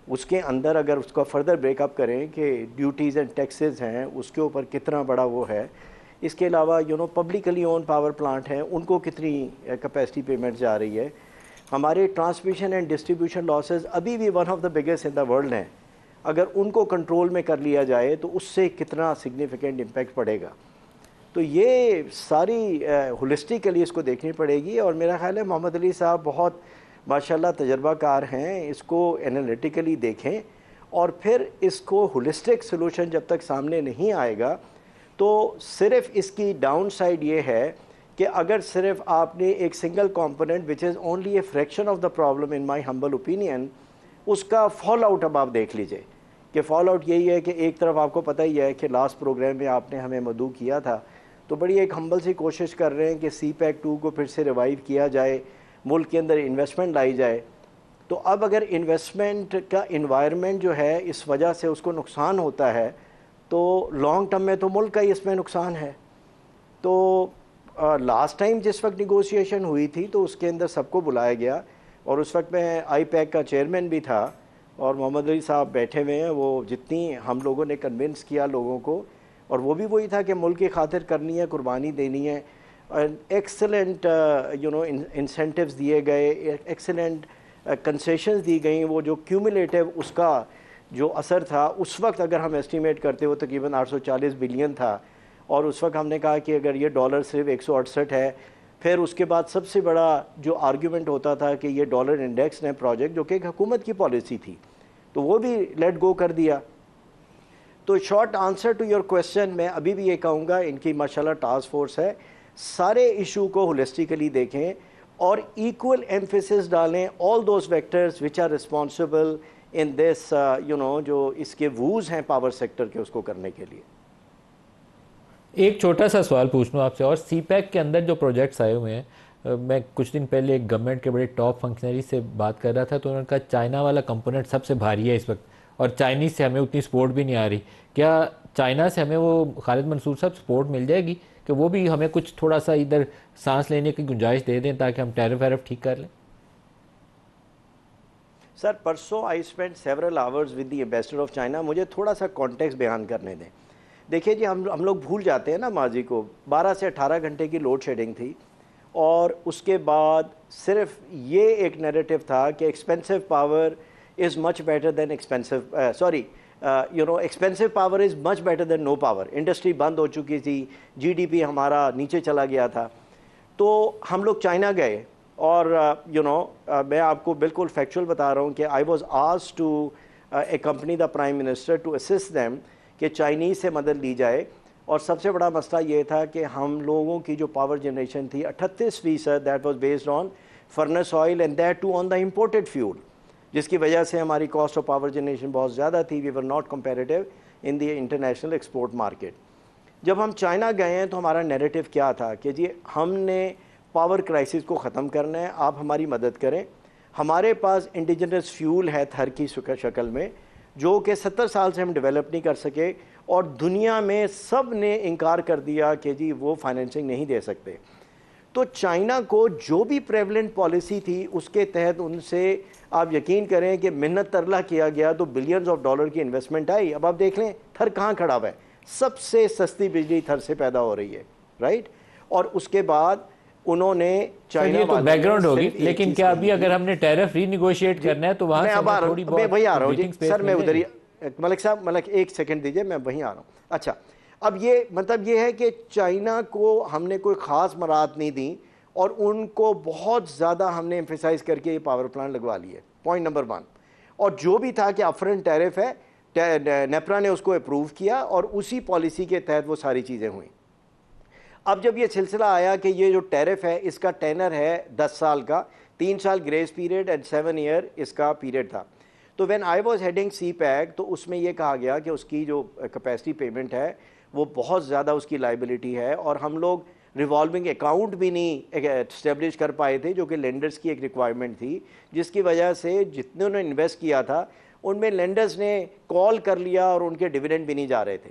उसके अंदर अगर उसका फर्दर ब्रेकअप करें कि ड्यूटीज़ एंड टैक्सेस हैं, उसके ऊपर कितना बड़ा वो है, इसके अलावा you know publicly own power plant हैं, उनको कितनी कैपेसिटी पेमेंट जा रही है? हमारे ट्रांसमिशन एंड डिस्ट्रीब्यूशन लॉसेस अभी भी one of the biggest in the world हैं। अगर उनको कंट्रोल में कर लिया जाए तो उससे कितना सिग्निफिकेंट इम्पेक्ट पड़ेगा? तो ये सारी होलिस्टिकली इसको देखनी पड़ेगी, और मेरा ख्याल है मोहम्मद अली साहब बहुत माशाल्लाह तजर्बाकार हैं, इसको एनालिटिकली देखें और फिर इसको होलिस्टिक सोल्यूशन जब तक सामने नहीं आएगा तो सिर्फ़ इसकी डाउन साइड ये है कि अगर सिर्फ़ आपने एक single component which is only a fraction of the problem in my humble opinion उसका फॉल आउट अब आप देख लीजिए कि फॉल आउट यही है कि एक तरफ़ आपको पता ही है कि लास्ट प्रोग्राम में आपने हमें मदू किया था तो बड़ी एक हम्बल सी कोशिश कर रहे हैं कि सी पैक टू को फिर से रिवाइव किया जाए मुल्क के अंदर इन्वेस्टमेंट लाई जाए तो अब अगर इन्वेस्टमेंट का इन्वायरमेंट जो है, इस वजह से उसको नुकसान होता है तो लॉन्ग टर्म में तो मुल्क का ही इसमें नुकसान है। तो लास्ट टाइम जिस वक्त निगोशिएशन हुई थी तो उसके अंदर सबको बुलाया गया, और उस वक्त मैं आई पैक का चेयरमैन भी था, और मोहम्मद अली साहब बैठे हुए हैं, वो जितनी हम लोगों ने कन्विंस किया लोगों को, और वो भी वही था कि मुल्क की खातिर करनी है, कुर्बानी देनी है एक्सेलेंट यू नो इंसेंटिव्स दिए गए एक्सेलेंट कंसेशन दी गई, वो जो क्यूमुलेटिव उसका जो असर था, उस वक्त अगर हम एस्टिमेट करते हो तकरीबन 840 बिलियन था। और उस वक्त हमने कहा कि अगर ये डॉलर सिर्फ़ एक सौ अड़सठ है, फिर उसके बाद सबसे बड़ा जो आर्ग्यूमेंट होता था कि ये डॉलर इंडेक्स ने प्रोजेक्ट जो कि एक हुकूमत की पॉलिसी थी तो वो भी लेट गो कर दिया। तो short answer to your question मैं अभी भी ये कहूँगा, इनकी माशाल्लाह टास्क फोर्स है सारे इशू को होलिस्टिकली देखें और इक्वल एम्फेसिस डालें all those vectors which are responsible in this you know जो इसके वूज हैं पावर सेक्टर के उसको करने के लिए। एक छोटा सा सवाल पूछ लूँ आपसे और सी के अंदर जो प्रोजेक्ट्स आए हुए हैं मैं कुछ दिन पहले एक गवर्नमेंट के बड़े टॉप फंक्शनरी से बात कर रहा था तो उन्होंने कहा, चाइना वाला कंपोनेंट सबसे भारी है इस वक्त और चाइनीज़ से हमें उतनी सपोर्ट भी नहीं आ रही। क्या चाइना से हमें वो खालिद मंसूर साहब सपोर्ट मिल जाएगी कि वो भी हमें कुछ थोड़ा सा इधर सांस लेने की गुंजाइश दे दें ताकि हम टैरिफ वैरफ ठीक कर लें। सर परसों I spend several hours with the ambassador of China मुझे थोड़ा सा कॉन्टेक्स्ट बयान करने दें। देखिए जी, हम हम लोग भूल जाते हैं ना माजी को। 12 से 18 घंटे की लोड शेडिंग थी। और उसके बाद सिर्फ़ ये एक नैरेटिव था कि expensive power is much better than expensive sorry you know expensive power is much better than no power industry बंद हो चुकी थी जीडीपी हमारा नीचे चला गया था। तो हम लोग चाइना गए और यू uh, नो uh, मैं आपको बिल्कुल फैक्चुअल बता रहा हूँ कि आई वॉज़ आज to accompany the prime minister to assist them कि चाइनीज़ से मदद ली जाए। और सबसे बड़ा मसला ये था कि हम लोगों की जो पावर जनरेशन थी अठतीस फ़ीसद that was based on furnace oil and that too on the imported fuel जिसकी वजह से हमारी कॉस्ट ऑफ़ पावर जनरेशन बहुत ज़्यादा थी we were not comparative in the international export market जब हम चाइना गए हैं तो हमारा नेरेटिव क्या था कि जी, हमने पावर क्राइसिस को ख़त्म करना है, आप हमारी मदद करें। हमारे पास इंडिजिनस फ्यूल है थर की शक्ल में, जो कि सत्तर साल से हम डेवलप नहीं कर सके, और दुनिया में सबने इनकार कर दिया कि जी, वो फाइनेंसिंग नहीं दे सकते। तो चाइना को जो भी प्रेवलेंट पॉलिसी थी उसके तहत उनसे आप यकीन करें कि मिन्नत तरला किया गया तो बिलियंस ऑफ़ डॉलर की इन्वेस्टमेंट आई। अब आप देख लें थर कहाँ खड़ा हुआ है? सबसे सस्ती बिजली थर से पैदा हो रही है राइट और उसके बाद उन्होंने चाइना तो बैकग्राउंड होगी लेकिन क्या अभी अगर हमने टैरिफ रीनिगोशिएट करना है तो वहाँ मैं हूँ वही आ रहा हूँ सर मैं उधर ही मलिक साहब मलिक एक सेकंड दीजिए मैं वहीं आ रहा हूँ। अच्छा अब ये मतलब ये है कि चाइना को हमने कोई ख़ास मराहत नहीं दी और उनको बहुत ज़्यादा हमने एम्फेसाइज करके ये पावर प्लांट लगवा लिए। पॉइंट नंबर वन और जो भी था कि अफरन टैरिफ है नेपरा ने उसको अप्रूव किया और उसी पॉलिसी के तहत वो सारी चीज़ें हुई। अब जब ये सिलसिला आया कि ये जो टैरिफ है, इसका टेनर है दस साल का, तीन साल grace period and seven year इसका पीरियड था। तो when I was heading CPEC तो उसमें ये कहा गया कि उसकी जो कैपेसिटी पेमेंट है वो बहुत ज़्यादा उसकी लाइबिलिटी है और हम लोग रिवॉल्विंग अकाउंट भी नहीं इस्टेब्लिश कर पाए थे जो कि लेंडर्स की एक रिक्वायरमेंट थी जिसकी वजह से जितने उन्होंने इन्वेस्ट किया था उनमें लेंडर्स ने कॉल कर लिया और उनके डिविडेंड भी नहीं जा रहे थे।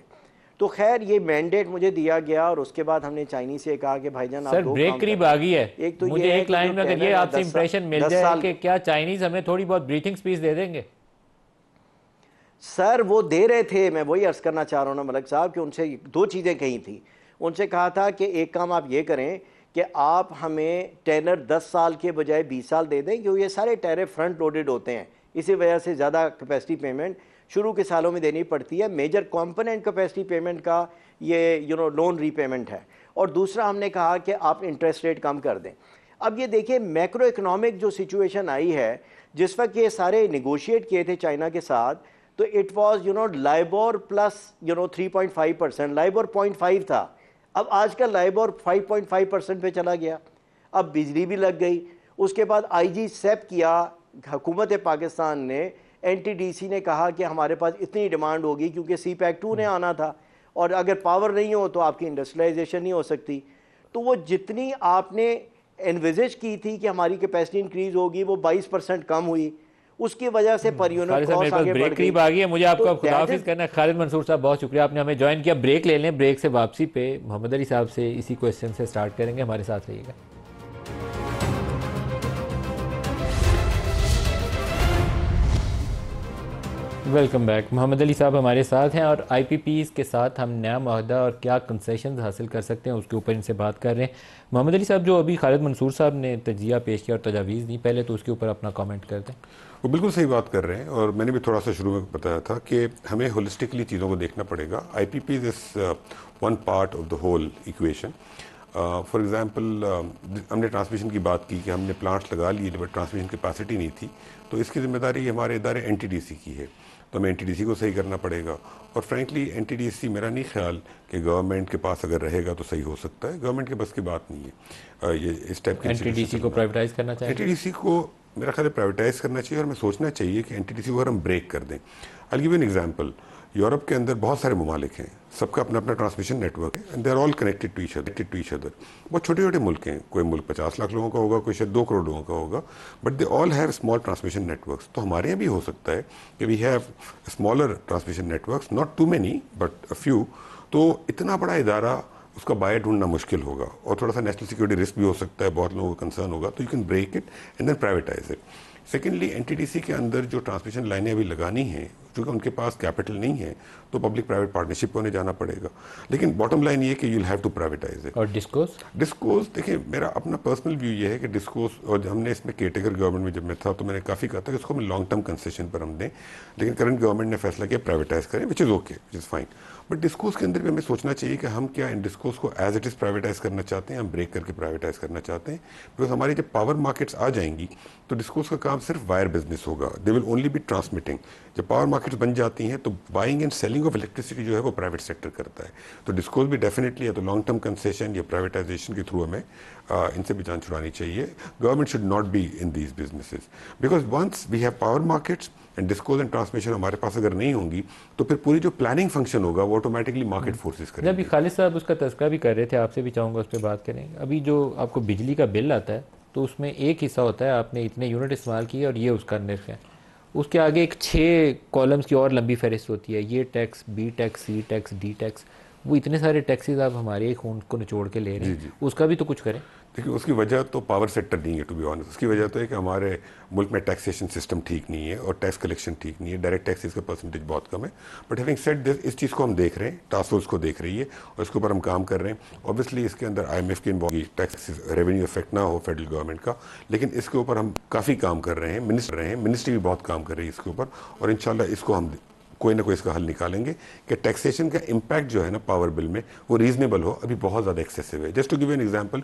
तो खैर ये मैंडेट मुझे दिया गया और उसके बाद हमने चाइनीज़ से कहा कि भाईजान सर ब्रेक करीब आ गई है। एक तो मुझे ये एक लाइन में अगर ये आपसे इंप्रेशन मिल जाए कि क्या चाइनीज़ हमें थोड़ी बहुत ब्रीथिंग स्पीच दे देंगे। सर, वो दे रहे थे। मैं वही अर्ज़ करना चाह रहा हूँ ना मलक साहब कि उनसे दो चीज़ें कही थी। उनसे कहा था कि एक काम आप ये करें कि आप हमें टेनर 10 साल के बजाय 20 साल दे दें, क्योंकि ये सारे टेनर फ्रंट लोडेड होते हैं। इसी वजह से ज़्यादा कैपेसिटी पेमेंट शुरू के सालों में देनी पड़ती है। मेजर कंपोनेंट कैपेसिटी पेमेंट का ये यू नो लोन रीपेमेंट है। और दूसरा हमने कहा कि आप इंटरेस्ट रेट कम कर दें। अब ये देखिए मैक्रो इकोनॉमिक जो सिचुएशन आई है, जिस वक्त ये सारे निगोशिएट किए थे चाइना के साथ तो it was you know LIBOR plus you know 3.5 percent LIBOR point five था. अब आजकल लाइबोर 5.5 परसेंट पे चला गया। अब बिजली भी लग गई। उसके बाद आईजी सेप किया। हुकूमत पाकिस्तान ने एनटीडीसी ने कहा कि हमारे पास इतनी डिमांड होगी क्योंकि सी पैक टू ने आना था। और अगर पावर नहीं हो तो आपकी इंडस्ट्रियलाइजेशन नहीं हो सकती। तो वो जितनी आपने एनविजेज की थी कि हमारी कैपेसिटी इंक्रीज होगी, वो 22 परसेंट कम हुई। उसकी वजह से पर यूनिट कॉस्ट आगे आ गई। है मुझे आपको तो खुदाफिज करना खालिद मंसूर साहब बहुत शुक्रिया आपने हमें ज्वाइन किया। ब्रेक ले लें ब्रेक से वापसी पे मोहम्मद अली साहब से इसी क्वेश्चन से स्टार्ट करेंगे हमारे साथ रहिएगा। वेलकम बैक मोहम्मद अली साहब हमारे साथ हैं और आईपीपीज़ के साथ हम नया माहदा और क्या कंसेशन हासिल कर सकते हैं उसके ऊपर इनसे बात कर रहे हैं। मोहम्मद अली साहब जो अभी खालिद मंसूर साहब ने तजिया पेश किया और तजावीज़ दी पहले तो उसके ऊपर अपना कमेंट कर दें। वो बिल्कुल सही बात कर रहे हैं और मैंने भी थोड़ा सा शुरू में बताया था कि हमें होलिस्टिकली चीज़ों को देखना पड़ेगा। I P P is one part of the whole equation for example हमने ट्रांसमिशन की बात की कि हमने प्लांट्स लगा लिए बट ट्रांसमिशन कैपेसिटी नहीं थी तो इसकी ज़िम्मेदारी हमारे इदारे एन टी डी सी की है। तो हमें एन टी डी सी को सही करना पड़ेगा। और frankly N T D C मेरा नहीं ख्याल कि गवर्नमेंट के पास अगर रहेगा तो सही हो सकता है। गवर्नमेंट के बस की बात नहीं है। ये इस टाइप की एन को प्राइवेटाइज करना चाहिए। एन को मेरा ख्याल प्राइवेटाइज करना चाहिए और हमें सोचना चाहिए कि एन को अगर हम ब्रेक कर दें। I give an example Europe के अंदर बहुत सारे ममालिक हैं। सबका अपना अपना ट्रांसमिशन नेटवर्क है and they are all connected to each to each other बहुत छोटे छोटे मुल्क हैं। कोई मुल्क पचास लाख लोगों का होगा, कोई शायद दो करोड़ लोगों का होगा। But they all have small transmission networks तो हमारे यहाँ भी हो सकता है कि we have smaller transmission networks not too many but a few तो इतना बड़ा इदारा उसका बाय ढूंढना मुश्किल होगा और थोड़ा सा नेशनल सिक्योरिटी रिस्क भी हो सकता है बहुत लोगों को कंसर्न होगा तो you can break it and then privatise it secondly N के अंदर जो ट्रांसमिशन लाइनें अभी लगानी हैं चूँकि उनके पास कैपिटल नहीं है तो पब्लिक प्राइवेट पार्टनरशिप होने जाना पड़ेगा। लेकिन बॉटम लाइन ये कि you have to privatise it और डिस्कोस डिस्कोस देखिए मेरा अपना पर्सनल व्यू ये है कि डिस्कोस और हमने इसमें केटेगर गवर्नमेंट में जब मैं था तो मैंने काफ़ी कहा था कि इसको हम लॉन्ग टर्म कंसेशन पर हम दें लेकिन करंट गवर्नमेंट ने फैसला किया प्राइवेटाइज करें which is okay which is fine but discoms के अंदर भी हमें सोचना चाहिए कि हम क्या इन डिस्कोस को एज इट इज़ प्राइवेटाइज करना चाहते हैं, हम ब्रेक करके प्राइवेटाइज करना चाहते हैं। बिकॉज़ हमारी जब पावर मार्केट्स आ जाएँगी तो डिस्कोस का काम सिर्फ़ वायर बिज़नेस होगा। They will only be transmitting जब पावर मार्केट्स बन जाती हैं तो buying and selling of electricity जो है वो प्राइवेट सेक्टर करता है। तो डिस्कोज भी डेफिनेटली या तो लॉन्ग टर्म कंसेशन या प्राइवेटाइजेशन के थ्रू हमें इनसे भी जान छुड़ानी चाहिए। Government should not be in these businesses because once we have power markets and DISCOs and transmission हमारे पास अगर नहीं होंगी तो फिर पूरी जो प्लानिंग फ़ंक्शन होगा वो ऑटोमेटिकली मार्केट फोर्सेज करेंगे। अभी खालिद साहब उसका तस्करा भी कर रहे थे आपसे भी चाहूँगा उस पर बात करें। अभी जो आपको बिजली का बिल आता है तो उसमें एक हिस्सा होता है आपने इतने यूनिट इस्तेमाल किए और ये उसका निर्ख है। उसके आगे एक छः कॉलम्स की और लंबी फहरिस्त होती है ये tax B tax C tax D tax वो इतने सारे टैक्सीज आप हमारे खून को निचोड़ के ले रहे हैं। उसका भी तो कुछ करें। देखिए, उसकी वजह तो पावर सेक्टर नहीं है टू बी ऑनेस्ट उसकी वजह तो है कि हमारे मुल्क में टैक्सेशन सिस्टम ठीक नहीं है और टैक्स कलेक्शन ठीक नहीं है. डायरेक्ट टैक्सेस का परसेंटेज बहुत कम है. बट हैविंग सेट दिस इस चीज़ को हम देख रहे हैं टास्क फोर्स को देख रही है और इसके ऊपर हम काम कर रहे हैं. ऑब्वियसली इसके अंदर आई एम एफ़ की टैक्स रेवेन्यू इफ़ेक्ट ना हो फेडरल गवर्नमेंट का. लेकिन इसके ऊपर हम काफ़ी काम कर रहे हैं मिनिस्टर रहे हैं. मिनिस्ट्री भी बहुत काम कर रही है इसके ऊपर और इन इसको हम कोई ना कोई इसका हल निकालेंगे कि टैक्सेशन का इम्पैक्ट जो है ना पावर बिल में, वो रीजनेबल हो, अभी बहुत ज़्यादा एक्सेसिव है। Just to give an example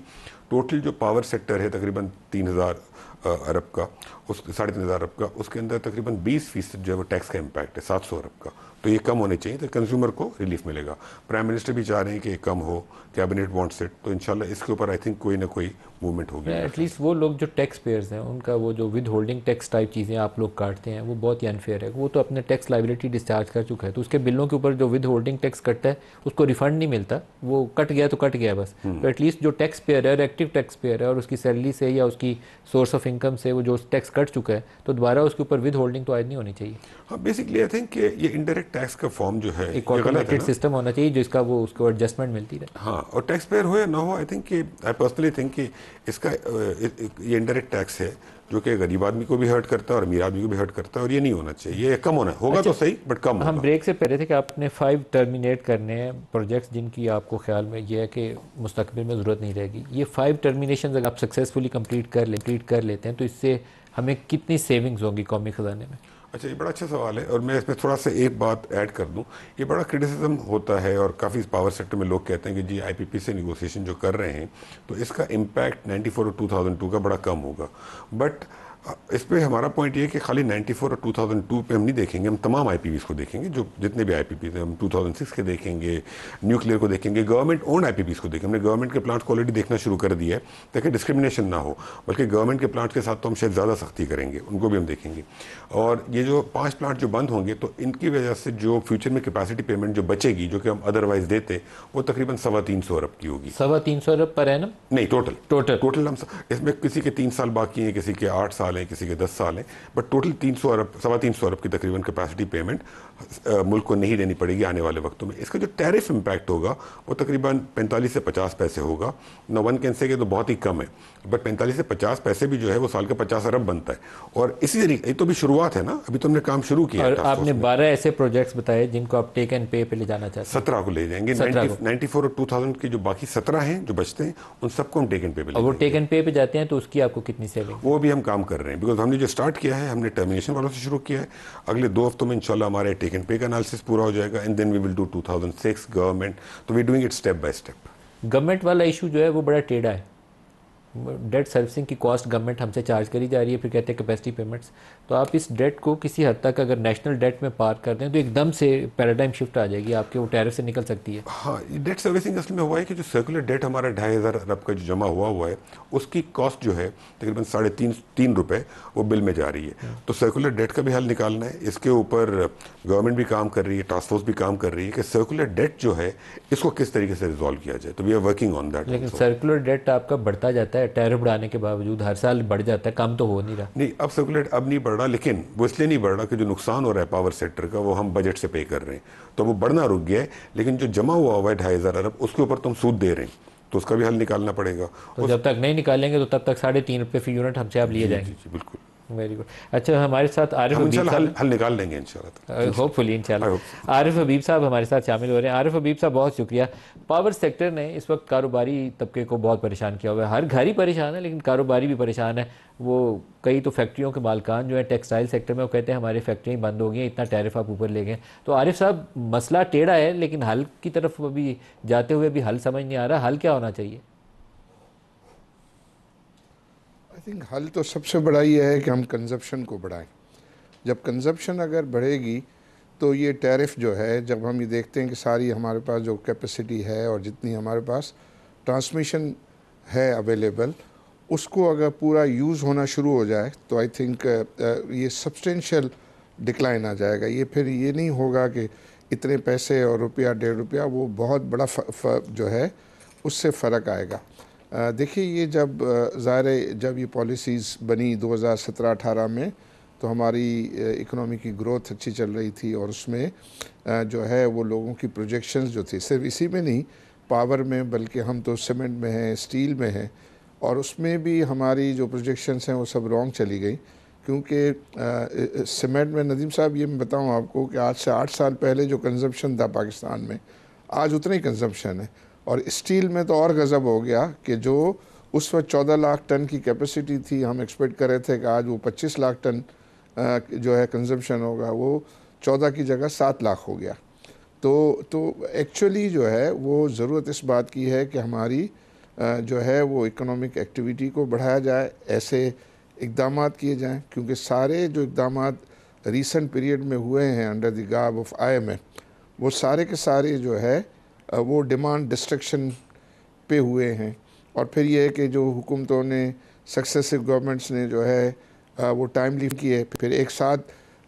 total जो पावर सेक्टर है तकरीबन तीन हज़ार अरब का, उस, साढ़े तीन हज़ार अरब का, उसके अंदर तकरीबन बीस फ़ीसद जो है वो टैक्स का इम्पैक्ट है, सात सौ अरब का। तो ये कम होने चाहिए तो कंज्यूमर को रिलीफ मिलेगा। प्राइम मिनिस्टर भी चाह रहे हैं कि कम हो कैबिनेट वांट्स इट तो इंशाल्लाह इसके ऊपर आई थिंक कोई ना कोई मूवमेंट होगी। एटलीस्ट वो लोग जो टैक्स पेयर्स हैं उनका वो जो विद होल्डिंग टैक्स टाइप चीज़ें आप लोग काटते हैं वो बहुत ही अनफेयर है। वो तो अपने टैक्स लाइबिलिटी डिस्चार्ज कर चुका है तो उसके बिलों के ऊपर जो विद होल्डिंग टैक्स कटता है उसको रिफंड नहीं मिलता। वो कट गया तो कट गया बस। हम्म। तो एटलीस्ट जो टैक्स पेयर है एक्टिव टैक्स पेयर है और उसकी सैलरी से या उसकी सोर्स ऑफ़ इनकम से वो जो टैक्स कट चुका है तो दोबारा उसके ऊपर विद होल्डिंग तो आज नहीं होनी चाहिए। हाँ बेसिकली आई थिंक ये इंडायरेक्ट टैक्स का फॉर्म जो है एक ऑटोमेटेड सिस्टम होना चाहिए जिसका वो उसको एडजस्टमेंट मिलती रहे। हाँ और टैक्स पेयर हो या ना हो I think I personally think कि इसका ये इंडायरेक्ट टैक्स है जो कि गरीब आदमी को भी हर्ट करता है और अमीर आदमी को भी हर्ट करता है और ये नहीं होना चाहिए। ये कम होना होगा अच्छा, तो सही बट कम हम ब्रेक से पहले थे कि आपने फाइव टर्मिनेट करने हैं प्रोजेक्ट्स जिनकी आपको ख्याल में ये है कि मुस्तकबिल में ज़रूरत नहीं रहेगी। ये फाइव टर्मिनेशन अगर आप सक्सेसफुली कंप्लीट कर ले कर लेते हैं तो इससे हमें कितनी सेविंग्स होंगी कौमी ख़जाने में? अच्छा ये बड़ा अच्छा सवाल है और मैं इसमें थोड़ा सा एक बात ऐड कर दूँ। ये बड़ा क्रिटिसिज्म होता है और काफ़ी पावर सेक्टर में लोग कहते हैं कि जी आईपीपी से निगोसिएशन जो कर रहे हैं तो इसका इम्पैक्ट 94 और 2002 का बड़ा कम होगा। बट इस पर हमारा पॉइंट ये कि खाली 94 और 2002 पे हम नहीं देखेंगे हम तमाम आई को देखेंगे जो जितने भी आई हैं हम 2006 के देखेंगे न्यूक्लियर को देखेंगे गवर्नमेंट ओन आई को देखेंगे। हमने गवर्नमेंट के प्लांट को ऑलरेडी देखना शुरू कर दिया है ताकि डिस्क्रिमिनेशन ना हो बल्कि गवर्नमेंट के प्लांट के साथ तो हम शायद ज़्यादा सख्ती करेंगे उनको भी हम देखेंगे। और ये जो पाँच प्लांट जो बंद होंगे तो इनकी वजह से जो फ्यूचर में कैपेसिटी पेमेंट जो बचेगी जो कि हम अदरवाइज़ देते वो तकरीबन सवा तीन सौ अरब की होगी। सवा तीन सौ अरब पर है ना नहीं टोटल टोटल टोटल हम इसमें किसी के तीन साल बाकी हैं किसी के आठ साल हैं, किसी के दस साल हैं बट टोटल तीन सौ अरब, सवा तीन सौ अरब की तकरीबन कैपेसिटी पेमेंट मुल्क को नहीं देनी पड़ेगी आने वाले वक्तों में। इसका जो टैरिफ इम्पैक्ट होगा, वो तकरीबन पैंतालीस से पचास पैसे होगा। न वन कैन से के तो बहुत ही कम है। बट पैंतालीस से पचास पैसे भी जो है वो साल का पचास अरब बनता है। और इसी तरीके ये तो अभी शुरुआत है ना? अभी तो हमने काम शुरू किया और आपने बारह ऐसे प्रोजेक्ट्स बताए जिनको आप टेक एंड पे पे ले जाना चाहते हैं। सत्रह को ले जाएँगे। नाइन्टी फोर और टू थाउज़ेंड के जो बाकी सत्रह हैं जो बचते हैं उन सबको हम टेक एंड पे पे और वो टेक एंड पे पे जाते हैं तो उसकी आपको कितनी सेविंग वो भी हम काम कर रहे हैं। बिकॉज़ हमने जो स्टार्ट किया है हमने टर्मिनेशन वालों से शुरू किया है। अगले दो हफ्तों में इनशाला हमारे टेक एंड पे का एनालिसिस पूरा हो जाएगा and then we will do 2006 government तो we doing it step by step government वाला इशू जो है वो बड़ा टेढ़ा है। डेट सर्विसिंग की कॉस्ट गवर्नमेंट हमसे चार्ज करी जा रही है, फिर कहते हैं कैपेसिटी पेमेंट्स तो आप इस डेट को किसी हद तक अगर नेशनल डेट में पार कर दें तो एकदम से पैराडाइम शिफ्ट आ जाएगी आपके वो टैरिफ से निकल सकती है। हाँ डेट सर्विसिंग असल में हुआ है कि जो सर्कुलर डेट हमारा ढाई हज़ार अरब का जो जमा हुआ हुआ है उसकी कॉस्ट जो है तकरीबन साढ़े तीन तीन रुपये वो बिल में जा रही है। तो सर्कुलर डेट का भी हल निकालना है। इसके ऊपर गवर्नमेंट भी काम कर रही है टास्क फोर्स भी काम कर रही है कि सर्कुलर डेट जो है इसको किस तरीके से रिजॉल्व किया जाए। तो we are working on that लेकिन सर्कुलर डेट आपका बढ़ता जाता है टैरिफ बढ़ाने के बावजूद हर साल बढ़ जाता है काम तो हो नहीं रहा। नहीं अब सर्कुलर अब नहीं बढ़ रहा लेकिन वो इसलिए नहीं बढ़ रहा कि जो नुकसान हो रहा है पावर सेक्टर का वो हम बजट से पे कर रहे हैं। तो वो बढ़ना रुक गया है लेकिन जो जमा हुआ हुआ है ढाई हज़ार अरब उसके ऊपर तो हम सूद दे रहे हैं। तो उसका भी हल निकालना पड़ेगा। तो उस... जब तक नहीं निकालेंगे तो तब तक साढ़े तीन रुपये फ़ी यूनिट हमसे आप लिए जाएँगे। जी जी बिल्कुल। वेरी गुड अच्छा हमारे साथ आरिफ हम हबीब साहब हल, निकाल लेंगे इंशाल्लाह होपफुली I इंशाल्लाह आरिफ हबीब साहब हमारे साथ शामिल हो रहे हैं। आरिफ हबीब साहब बहुत शुक्रिया। पावर सेक्टर ने इस वक्त कारोबारी तबके को बहुत परेशान किया हुआ है। हर घर ही परेशान है लेकिन कारोबारी भी परेशान है। वो कई तो फैक्ट्रियों के मालकान जो है टेक्सटाइल सेक्टर में वो कहते हैं हमारी फैक्ट्रियाँ बंद हो गई इतना टैरिफ आप ऊपर ले गए तो आरिफ साहब मसला टेढ़ा है लेकिन हल की तरफ़ अभी जाते हुए भी हल समझ नहीं आ रहा। हल क्या होना चाहिए आई थिंक हल तो सबसे बड़ा ये है कि हम कंजप्शन को बढ़ाएँ। जब कंजप्शन अगर बढ़ेगी तो ये टैरिफ जो है जब हम ये देखते हैं कि सारी हमारे पास जो कैपेसिटी है और जितनी हमारे पास ट्रांसमिशन है अवेलेबल उसको अगर पूरा यूज़ होना शुरू हो जाए तो आई थिंक ये सब्सटेंशियल डिक्लाइन आ जाएगा। ये फिर ये नहीं होगा कि इतने पैसे और रुपया डेढ़ रुपया वो बहुत बड़ा फ, फ, जो है उससे फ़र्क आएगा। देखिए, ये जब ज़ाहिर जब ये पॉलिसीज़ बनी 2017-18 में तो हमारी इकोनॉमी की ग्रोथ अच्छी चल रही थी और उसमें जो है, वो लोगों की प्रोजेक्शंस जो थी, सिर्फ़ इसी में नहीं पावर में, बल्कि हम तो सीमेंट में हैं स्टील में हैं, और उसमें भी हमारी जो प्रोजेक्शंस हैं, वो सब रॉन्ग चली गई, क्योंकि सीमेंट में, नदीम साहब, ये मैं बताऊँ आपको कि आज से आठ साल पहले जो कंजप्शन था पाकिस्तान में, आज उतना ही कंजप्शन है। और स्टील में तो और गज़ब हो गया कि जो उस वक्त चौदह लाख टन की कैपेसिटी थी, हम एक्सपेक्ट कर रहे थे कि आज वो पच्चीस लाख टन जो है कंजप्शन होगा, वो चौदह की जगह सात लाख हो गया। तो तो एक्चुअली जो है, वो ज़रूरत इस बात की है कि हमारी जो है वो इकोनॉमिक एक्टिविटी को बढ़ाया जाए, ऐसे इकदाम किए जाएँ, क्योंकि सारे जो इकदाम रीसेंट पीरियड में हुए हैं under the garb of IMF वो सारे के सारे जो है वो डिमांड डिस्ट्रक्शन पे हुए हैं। और फिर ये है कि जो हुकूमतों ने सक्सेसिव गवर्नमेंट्स ने जो है वो टाइमली किए फिर एक साथ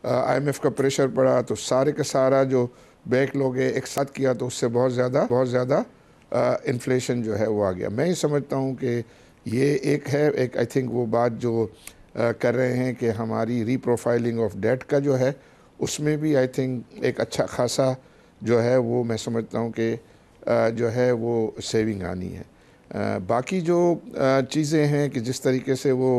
आईएमएफ का प्रेशर पड़ा तो सारे का सारा जो बैक लोग है एक साथ किया तो उससे बहुत ज़्यादा बहुत ज़्यादा इन्फ्लेशन जो है वो आ गया। मैं ये समझता हूँ कि ये एक है एक आई थिंक वो बात जो अ, कर रहे हैं कि हमारी रीप्रोफाइलिंग ऑफ़ डेट का जो है उसमें भी आई थिंक एक अच्छा खासा जो है वो मैं समझता हूँ कि जो है वो सेविंग आनी है। बाकी जो चीज़ें हैं कि जिस तरीके से वो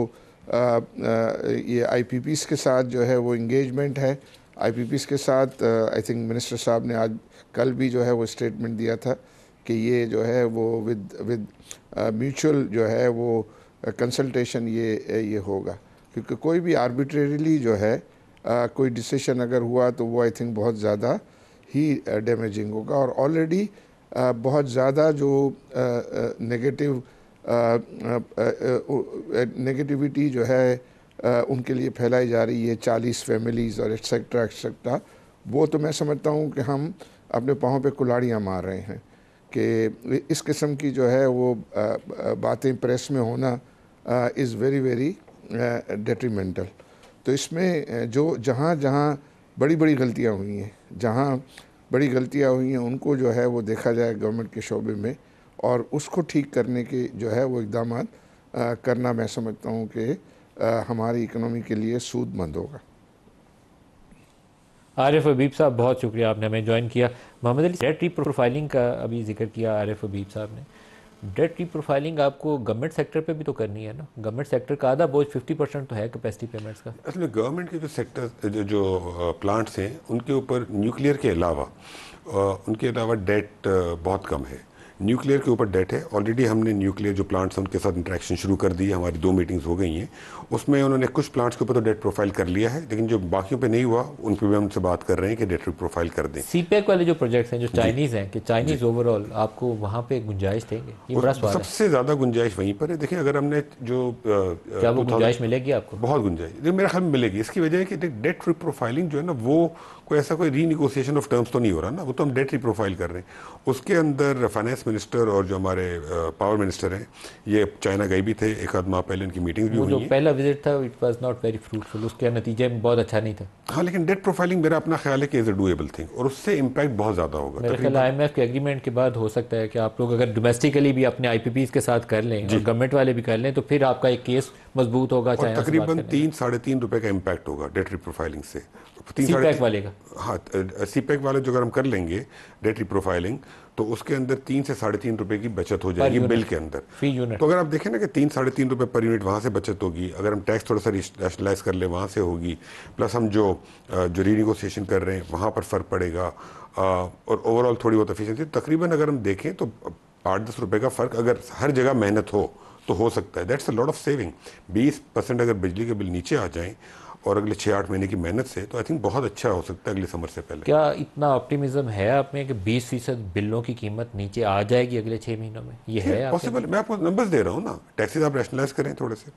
ये आई के साथ जो है वो इंगेजमेंट है। आई के साथ आई थिंक मिनिस्टर साहब ने आज कल भी जो है वो स्टेटमेंट दिया था कि ये जो है वो विद विद म्यूचुअल जो है वो कंसल्टेशन ये ये होगा। क्योंकि कोई भी आर्बिट्रेरीली जो है अ, कोई डिसीशन अगर हुआ तो वो आई थिंक बहुत ज़्यादा ही डैमेजिंग होगा। और ऑलरेडी बहुत ज़्यादा जो नेगेटिव नेगेटिविटी जो है उनके लिए फैलाई जा रही है, चालीस फैमिलीज़ और एक्सेट्रा एक्सेट्रा वो तो मैं समझता हूँ कि हम अपने पाँव पे कुलाड़ियाँ मार रहे हैं कि इस किस्म की जो है वो बातें प्रेस में होना इज़ वेरी वेरी डेट्रीमेंटल तो इसमें जो जहाँ जहाँ बड़ी बड़ी गलतियाँ हुई हैं, जहाँ बड़ी गलतियाँ हुई हैं, उनको जो है वो देखा जाए गवर्नमेंट के शोबे में और उसको ठीक करने के जो है वो इकदाम करना मैं समझता हूँ कि हमारी इकनॉमी के लिए सूदमंद होगा। आर एफ़ अबीब साहब, बहुत शुक्रिया आपने हमें ज्वाइन किया। मोहम्मद अली सेट प्रोफाइलिंग का अभी ज़िक्र किया आर एफ़ अबीब साहब ने। डेट प्रोफाइलिंग आपको गवर्नमेंट सेक्टर पे भी तो करनी है ना। गवर्नमेंट सेक्टर का आधा बोझ 50 परसेंट तो है कैपेसिटी पेमेंट्स का। असल में गवर्नमेंट के जो सेक्टर जो, जो प्लांट्स हैं उनके ऊपर न्यूक्लियर के अलावा उनके अलावा डेट बहुत कम है। न्यूक्लियर के ऊपर डेट है। ऑलरेडी हमने न्यूक्लियर जो प्लांट्स हैं उनके साथ इंटरेक्शन शुरू कर दी है। हमारी दो मीटिंग्स हो गई हैं। उसमें उन्होंने कुछ प्लांट्स के ऊपर तो डेट प्रोफ़ाइल कर लिया है लेकिन जो बाकियों पे नहीं हुआ उन पर भी हमसे बात कर रहे हैं कि डेट प्रोफ़ाइल कर दें। सीपैक वाले जो प्रोजेक्ट्स हैं जो चाइनीज़ हैं कि चाइनीज़ ओवरऑल आपको वहाँ पे गुंजाइश देंगे? सबसे ज़्यादा गुंजाइश वहीं पर है। देखिए अगर हमने जो क्या वो गुंजाइश मिलेगी आपको? बहुत गुंजाइश। मेरा ख्याल मिलेगी। इसकी वजह है कि डेट प्रोफाइलिंग जो है ना वो कोई ऐसा कोई रीनिगोसिएशन ऑफ़ टर्म्स तो नहीं हो रहा ना वो तो हम डेट प्रोफ़ाइल कर रहे हैं। उसके अंदर फाइनेंस मिनिस्टर और जो हमारे पावर मिनिस्टर हैं ये चाइना गए भी थे एक आध माह पहले इनकी मीटिंग भी हुई जो पहला विज़िट था it was not very fruitful उसके नतीजे में बहुत अच्छा नहीं था। हाँ लेकिन डेट प्रोफाइलिंग मेरा अपना ख्याल है कि इज़ अ डूएबल थिंग और उससे इम्पैक्ट बहुत ज़्यादा होगा। मेरे ख्याल आई के एग्रीमेंट के बाद हो सकता है कि आप लोग अगर डोमेस्टिकली भी अपने आई के साथ कर लें और गवर्नमेंट वाले भी कर लें तो फिर आपका एक केस मज़बूत होगा तकरीबन तीन साढ़े तीन रुपए का इम्पैक्ट होगा डेट प्रोफाइलिंग से। तीन वाले का। हाँ सीपैक वाले जो अगर हम कर लेंगे डेटरी प्रोफाइलिंग तो उसके अंदर तीन से साढ़े तीन रुपए की बचत हो जाएगी बिल के अंदर। फ़ी यूनिट तो अगर आप देखें ना कि तीन साढ़े तीन रुपए पर यूनिट वहाँ से बचत होगी अगर हम टैक्स थोड़ा सा रैशनलाइज कर ले वहाँ से होगी प्लस हम जो जो रीनिगोसिएशन कर रहे हैं वहाँ पर फ़र्क पड़ेगा और ओवरऑल थोड़ी बहुत एफिशिएंसी तकरीबन अगर हम देखें तो आठ दस रुपये का फ़र्क अगर हर जगह मेहनत हो तो हो सकता है। That's a lot of saving बीस परसेंट अगर बिजली के बिल नीचे आ जाएँ और अगले छः आठ महीने की मेहनत से तो आई थिंक बहुत अच्छा हो सकता है अगले समर से पहले। क्या इतना ऑप्टिमिज्म है आप में कि 20 फ़ीसद बिलों की कीमत नीचे आ जाएगी अगले छः महीनों में? ये है पॉसिबल मैं आपको नंबर्स दे रहा हूँ ना। टैक्सीज आप रैशनलाइज करें थोड़े से।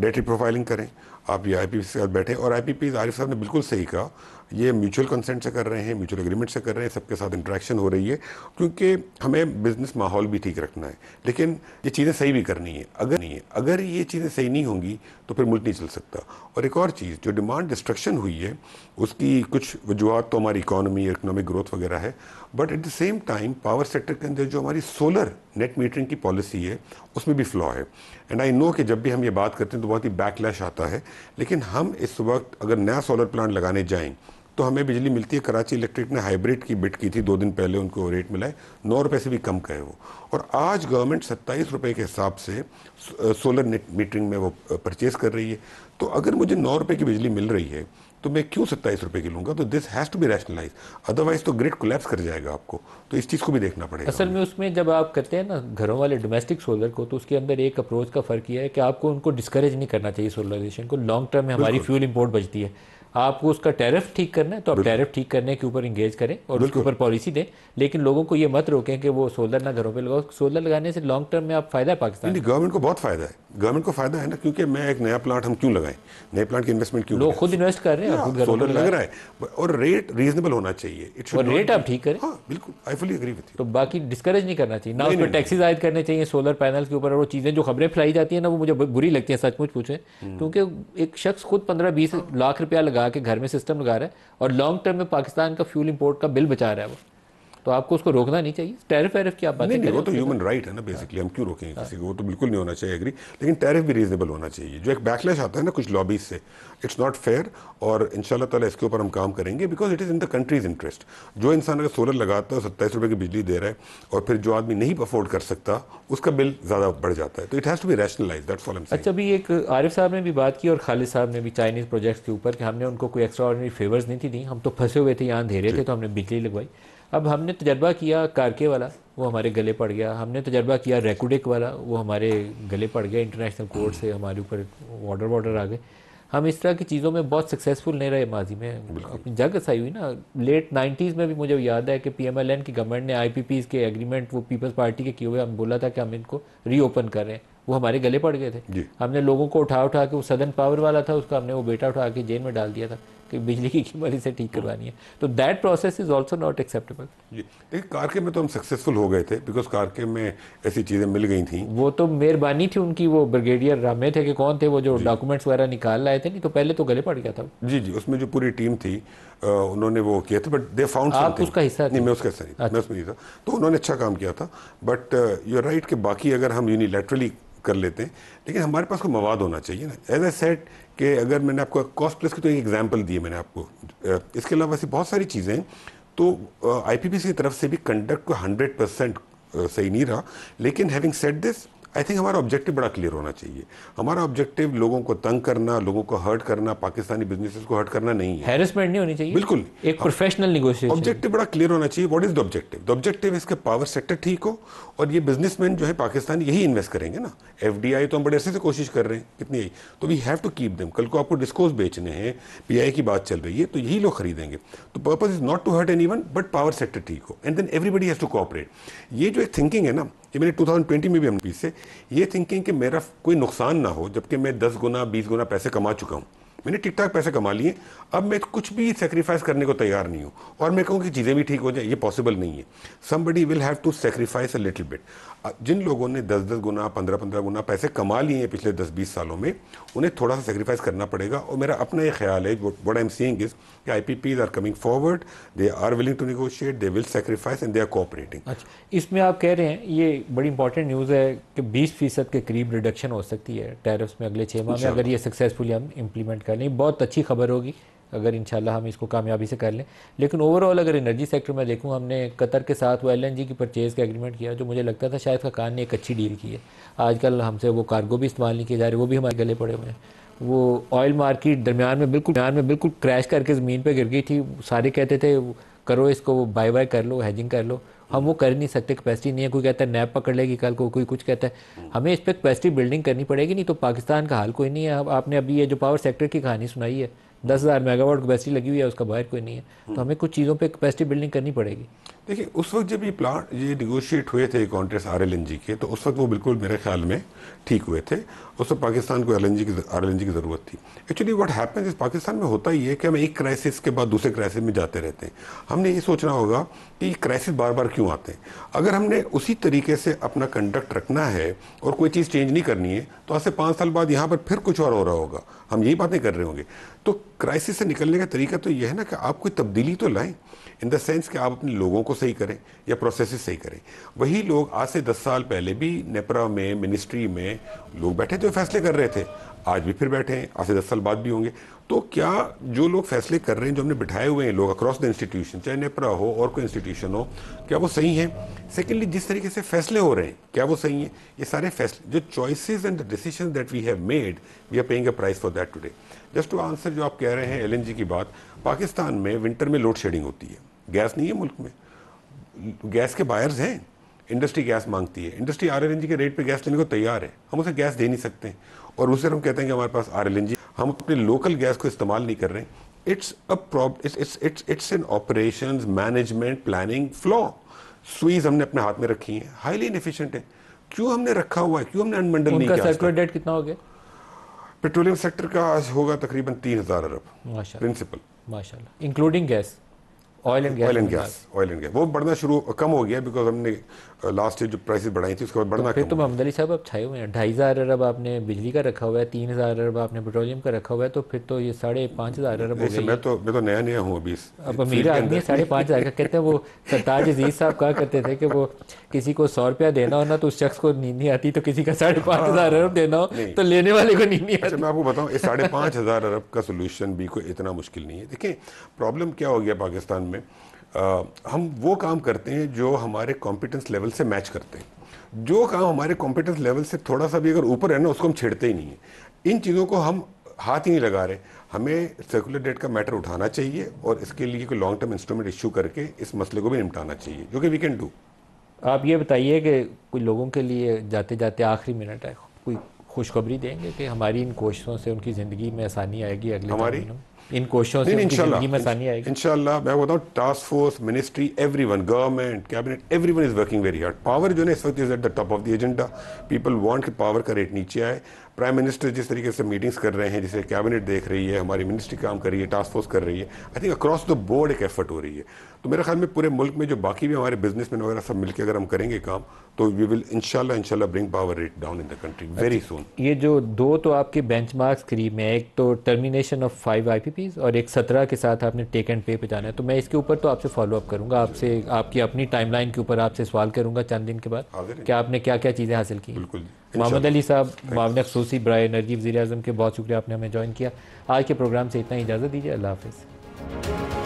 डेटरी प्रोफाइलिंग करें। आप ये आई के साथ बैठे। और आई पी आरिफ साहब ने बिल्कुल सही कहा। ये म्यूचुअल कंसेंट से कर रहे हैं म्यूचुअल एग्रीमेंट से कर रहे हैं, सबके साथ इंटरेक्शन हो रही है, क्योंकि हमें बिज़नेस माहौल भी ठीक रखना है। लेकिन ये चीज़ें सही भी करनी है। अगर नहीं है, अगर ये चीज़ें सही नहीं होंगी तो फिर मुल्क नहीं चल सकता। और एक और चीज़, जो डिमांड डिस्ट्रक्शन हुई है, उसकी कुछ वजूहत तो हमारी इकानमी इकनॉमिक ग्रोथ वगैरह है but at the same time power sector के अंदर जो हमारी सोलर नेट मीटरिंग की पॉलिसी है, उसमें भी फ्लॉ है। एंड आई नो कि जब भी हम ये बात करते हैं तो बहुत ही बैकलैश आता है। लेकिन हम इस वक्त अगर नया सोलर प्लांट लगाने जाएँ तो हमें बिजली मिलती है कराची इलेक्ट्रिक ने हाइब्रिड की बिट की थी दो दिन पहले उनको रेट मिला है। नौ रुपये से भी कम का है वो। और आज गवर्नमेंट सत्ताईस रुपये के हिसाब से सोलर नेट मीटरिंग में वो परचेज कर रही है। तो अगर मुझे नौ रुपये की बिजली मिल रही है तो मैं क्यों सत्ताईस रुपए की लूँगा? तो this has to be rationalise otherwise तो ग्रिड कोलैप्स कर जाएगा आपको। तो इस चीज़ को भी देखना पड़ेगा। असल में उसमें जब आप करते हैं ना घरों वाले डोमेस्टिक सोलर को तो उसके अंदर एक अप्रोच का फ़र्क यह है कि आपको उनको डिस्करेज नहीं करना चाहिए सोलराइजेशन को। लॉन्ग टर्म में हमारी फ्यूल इम्पोर्ट बचती है। आपको उसका टैरिफ ठीक करना है तो आप टैरिफ ठीक करने के ऊपर इंगेज करें और उसके ऊपर पॉलिसी दें। लेकिन लोगों को ये मत रोकें कि वो सोलर ना घरों पे लगाओ। सोलर लगाने से लॉन्ग टर्म में आप फ़ायदा है पाकिस्तान गवर्नमेंट को? बहुत फ़ायदा है। गवर्नमेंट को फ़ायदा है ना क्योंकि मैं एक नया प्लांट हम क्यों लगाएँ? नए प्लांट की इन्वेस्टमेंट क्यों लोग खुद इन्वेस्ट कर रहे हैं सोलर लग रहा है। और रेट रीजनेबल होना चाहिए। और रेट आप ठीक करें। हाँ बिल्कुल आई फुली एग्री विद तो बाकी डिस्करेज नहीं करना चाहिए। ना उस पर टैक्सीज आयद करने चाहिए सोलर पैनल के ऊपर। और वो चीज़ें जो खबरें फैलाई जाती है ना वो मुझे बुरी लगती है सचमुच पूछे। हम्म। क्योंकि एक शख्स खुद पंद्रह बीस लाख रुपया लगा के घर में सिस्टम लगा रहा है और लॉन्ग टर्म में पाकिस्तान का फ्यूल इंपोर्ट का बिल बचा रहा है वो। तो आपको उसको रोकना नहीं चाहिए। टैरिफ वैरिफ की आप बात नहीं, नहीं वो तो ह्यूमन राइट है ना बेसिकली हम क्यों रोकेंगे किसी को? वो तो बिल्कुल नहीं होना चाहिए एग्री लेकिन टैरिफ भी रीजनेबल होना चाहिए। जो एक बैकलैश आता है ना कुछ लॉबीज से इट्स नॉट फेयर और इन ताला इसके ऊपर हम काम करेंगे because it is in the country's interest जो इंसान अगर सोलर लगाता है सत्ताईस रुपये की बिजली दे रहा है और फिर जो आदमी नहीं अफोर्ड कर सकता उसका बिल ज़्यादा बढ़ जाता है। तो it has to be rationalise that's all अच्छा अभी एक आरिफ साहब ने भी बात की और खालिद साहब ने भी चाइनीज़ प्रोजेक्ट्स के ऊपर कि हमने उनको कोई एक्स्ट्रा ऑर्डनरी फेवर्स नहीं थी दी। हम तो फंसे हुए थे यहाँ अंधेरे थे तो हमने बिजली लगवाई। अब हमने तजर्बा किया कारके वाला वो हमारे गले पड़ गया। हमने तजर्बा किया रेकुडिक वाला वो हमारे गले पड़ गया इंटरनेशनल कोर्ट से हमारे ऊपर वाटर वाटर आ गए। हम इस तरह की चीज़ों में बहुत सक्सेसफुल नहीं रहे माजी में। अपनी जग सही हुई ना लेट नाइन्टीज़ में भी मुझे याद है कि पी एम एल एन की गवर्नमेंट ने आई पी पी के एग्रीमेंट वो पीपल्स पार्टी के किए हुए हम बोला था कि हम इनको रीओपन कर रहे हैं। वो हमारे गले पड़ गए थे। हमने लोगों को उठा उठा के वो सदन पावर वाला था उसका हमने वो बेटा उठा के जेल में डाल दिया था। कि बिजली की कीमत इसे ठीक करवानी है। तो that process is also not acceptable जी देखिए कारके में तो हम सक्सेसफुल हो गए थे बिकॉज़ कारके में ऐसी चीज़ें मिल गई थी। वो तो मेहरबानी थी उनकी वो ब्रिगेडियर रामे थे कि कौन थे वो जो डॉक्यूमेंट्स वगैरह निकाल लाए थे नहीं तो पहले तो गले पड़ गया था जी जी उसमें जो पूरी टीम थी उन्होंने वो किया था बट दे फाउंड आप उसका हिस्सा नहीं मैं उसका हिस्सा नहीं अच्छा। मैं उसमें था। तो उन्होंने अच्छा काम किया था बट यू राइट कि बाकी अगर हम यूनिलेटरली कर लेते हैं लेकिन हमारे पास कोई मवाद होना चाहिए ना। एज ए सेट कि अगर मैंने आपको कॉस्ट प्लस की तो एक एग्ज़ाम्पल दी है मैंने आपको। इसके अलावा ऐसी बहुत सारी चीज़ें तो आई की तरफ़ से भी कंडक्ट को हंड्रेड परसेंट सही नहीं रहा। लेकिन having set this I think हमारा ऑब्जेक्टिव बड़ा क्लियर होना चाहिए। हमारा ऑब्जेक्टिव लोगों को तंग करना लोगों को हर्ट करना पाकिस्तानी बिज़नेस को हर्ट करना नहीं है। हैरेसमेंट नहीं होनी चाहिए। बिल्कुल। एक प्रोफेशनल निगोशिएशन ऑब्जेक्टिव बड़ा क्लियर होना चाहिए। What is the objective the objective इसके पावर सेक्टर ठीक हो और ये बिजनेसमैन जो है पाकिस्तान यही इन्वेस्ट करेंगे ना। एफडीआई तो हम बड़े अरसे से कोशिश कर रहे हैं कितनी आई तो we have to keep them कल को आपको डिस्कोज बेचने हैं पीआई की बात चल रही है तो यही लोग खरीदेंगे। तो purpose is not to hurt any but power sector ठीक हो। And then everybody has to cooperate ये जो एक थिंकिंग है ना ये मैंने 2020 में भी हम से ये थिंकिंग कि मेरा कोई नुकसान ना हो, जबकि मैं 10 गुना 20 गुना पैसे कमा चुका हूँ। मैंने ठीक ठाक पैसे कमा लिए, अब मैं कुछ भी सेक्रीफाइस करने को तैयार नहीं हूँ। और मैं कहूँ कि चीज़ें भी ठीक हो जाए, ये पॉसिबल नहीं है। Somebody will have to sacrifice a little bit जिन लोगों ने दस दस गुना 15 15 गुना पैसे कमा लिए हैं पिछले दस बीस सालों में उन्हें थोड़ा सा सेक्रीफाइस करना पड़ेगा। और मेरा अपना ये ख्याल है what I am seeing is कि IPPs are coming forward they are willing to negotiate they will sacrifice and they are cooperating अच्छा इसमें आप कह रहे हैं ये बड़ी इंपॉर्टेंट न्यूज़ है कि 20 फ़ीसद के करीब रिडक्शन हो सकती है। टैरिफ्स में अगले छः माह में अगर ये सक्सेसफुली हम इम्प्लीमेंट कर लें बहुत अच्छी खबर होगी। अगर इंशाल्लाह हम इसको कामयाबी से कर लें। लेकिन ओवरऑल अगर एनर्जी सेक्टर में देखूँ, हमने कतर के साथ वो एलएनजी की परचेज़ का एग्रीमेंट किया, जो मुझे लगता था शायद खान ने एक अच्छी डील की है। आजकल हमसे वो कार्गो भी इस्तेमाल नहीं किए जा रहे, वो भी हमारे गले पड़े हुए हैं। वो ऑयल मार्केट दरमियान में बिल्कुल, दरमियान में बिल्कुल क्रैश करके ज़मीन पर गिर गई थी। सारे कहते थे, करो इसको बाय बाय कर लो हैजिंग कर लो। हम वो कर नहीं सकते कैपेसिटी नहीं है। कोई कहता है नैप पकड़ लेगी कल को, कोई कुछ कहता है। हमें इस पर कैपेसिटी बिल्डिंग करनी पड़ेगी, नहीं तो पाकिस्तान का हाल कोई नहीं है। आपने अभी ये जो पावर सेक्टर की कहानी सुनाई है दस हज़ार मेगावाट कैपेसिटी लगी हुई है उसका बाहर कोई नहीं है। तो हमें कुछ चीज़ों पे कैपेसिटी बिल्डिंग करनी पड़ेगी। देखिए उस वक्त जब ये प्लांट ये निगोशिएट हुए थे कॉन्ट्रेक्ट आर एल के तो उस वक्त वो बिल्कुल मेरे ख्याल में ठीक हुए थे। उस वक्त पाकिस्तान को एल की आर एल की ज़रूरत थी। एक्चुअली व्हाट हैपन्स इस पाकिस्तान में होता ही है कि हम एक क्राइसिस के बाद दूसरे क्राइसिस में जाते रहते हैं। हमने ये सोचना होगा कि क्राइसिस बार बार क्यों आते हैं? अगर हमने उसी तरीके से अपना कंडक्ट रखना है और कोई चीज़ चेंज नहीं करनी है तो आज से पाँच साल बाद यहाँ पर फिर कुछ और हो रहा होगा। हम यही बातें कर रहे होंगे। तो क्राइसिस से निकलने का तरीका तो यह है ना कि आप कोई तब्दीली तो लाएँ इन द सेंस कि आप अपने लोगों को सही करें या प्रोसेस सही करें। वही लोग आज से दस साल पहले भी नेपरा में मिनिस्ट्री में लोग बैठे थे फैसले कर रहे थे। आज भी फिर बैठे हैं, आज से दस साल बाद भी होंगे। तो क्या जो लोग फैसले कर रहे हैं, जो हमने बिठाए हुए हैं लोग अक्रॉस द इंस्टीट्यूशन चाहे नेपरा हो और कोई इंस्टीट्यूशन हो, क्या वो सही हैं? सेकेंडली जिस तरीके से फैसले हो रहे हैं, क्या वो सही हैं? ये सारे फैसले, जो choices and the decision that we have made we are paying a price for that today just to answer जो आप कह रहे हैं एलएनजी की बात पाकिस्तान में विंटर में लोड शेडिंग होती है। गैस नहीं है मुल्क में। गैस के बायर्स हैं। इंडस्ट्री गैस मांगती है। इंडस्ट्री आर के रेट पर गैस लेने को तैयार है। हम उसे गैस दे नहीं सकते और उससे हम कहते हैं कि हमारे पास आरएलएनजी हम अपने लोकल गैस को इस्तेमाल नहीं कर रहे it's a prob it's it's it's an operation management planning flaw स्वीज हमने अपने हाथ में रखी है। हाईली इनफिशियंट है। क्यों हमने रखा हुआ है? क्यों हमने अनबंडल नहीं किया सर्कुलर डेट कितना हो गया? पेट्रोलियम सेक्टर का आज होगा तकरीबन तीन हज़ार अरब प्रिंसिपल माशाल्लाह। Including gas oil and gas oil and gas oil and gas वो बढ़ना शुरू कम हो गया बिकॉज़ हमने लास्ट ईयर जो प्राइसेस बढ़ाई थी उसके बाद बढ़ना फिर तो मोहम्मद अली साहब अब छाए हुए हैं। ढाई हज़ार अरब आपने बिजली का रखा हुआ है तीन हज़ार अरब आपने पेट्रोलियम का रखा हुआ है तो फिर तो ये साढ़े पाँच हज़ार अरब हो मैं तो मैं तो नया नया हूँ अभी अब अमीर आदमी है साढ़े पाँच हज़ार का। कहते हैं वो सरताज अज़ीज़ साहब कहा करते थे कि वो किसी को सौ रुपया देना हो ना तो उस शख्स को नींद नहीं आती तो किसी का साढ़े पाँच हज़ार अरब देना हो तो लेने वाले को नींद नहीं अच्छा आती। मैं आपको बताऊँ इस साढ़े पाँच हज़ार अरब का सोल्यूशन भी कोई इतना मुश्किल नहीं है। देखिए प्रॉब्लम क्या हो गया पाकिस्तान में? आ, हम वो काम करते हैं जो हमारे कॉम्पिटेंस लेवल से मैच करते हैं। जो काम हमारे कॉम्पिटेंस लेवल से थोड़ा सा भी अगर ऊपर है ना उसको हम छेड़ते ही नहीं हैं। इन चीज़ों को हम हाथ ही नहीं लगा रहे। हमें सर्कुलर डेट का मैटर उठाना चाहिए और इसके लिए कोई लॉन्ग टर्म इंस्ट्रूमेंट इशू करके इस मसले को भी निपटाना चाहिए जो कि वी कैन डू आप ये बताइए कि कोई लोगों के लिए जाते जाते आखिरी मिनट है कोई खुशखबरी देंगे कि हमारी इन कोशिशों से उनकी ज़िंदगी में आसानी आएगी अगले हमारी? इन कोशिशों से ज़िंदगी में आसानी आएगी। इंशाल्लाह मैं बताऊँ task force ministry everyone government cabinet everyone is working very hard power जो है इस वक्त is at the top of the agenda people want कि पावर का रेट नीचे आए। प्राइम मिनिस्टर जिस तरीके से मीटिंग्स कर रहे हैं जिसे कैबिनेट देख रही है हमारी मिनिस्ट्री काम कर रही है टास्क फोर्स कर रही है I think across the board एक एफर्ट हो रही है। तो मेरे ख्याल में पूरे मुल्क में जो बाकी भी हमारे बिजनेसमैन वगैरह सब मिलकर अगर हम करेंगे काम तो वी विल इंशाल्लाह इंशाल्लाह bring power rate down in the country very soon ये जो दो तो आपके बेंचमार्क्स करीब में है, एक तो टर्मिनेशन ऑफ़ फाइव आईपीपीज और एक सत्रह के साथ आपने टेक एंड पे पे जाना है तो मैं इसके ऊपर तो आपसे फॉलो अप करूँगा आपसे आपकी अपनी टाइमलाइन के ऊपर आपसे सवाल करूँगा चंद दिन के बाद हाजिर हैं। कि आपने क्या क्या चीज़ें हासिल की। बिल्कुल मोहम्मद अली साहब मामला खसूसी बरए एनर्जी वजी अजम के बहुत शुक्रिया आपने हमें ज्वाइन किया। आज के प्रोग्राम से इतना इजाज़त दीजिए अल्लाह हाफिज़।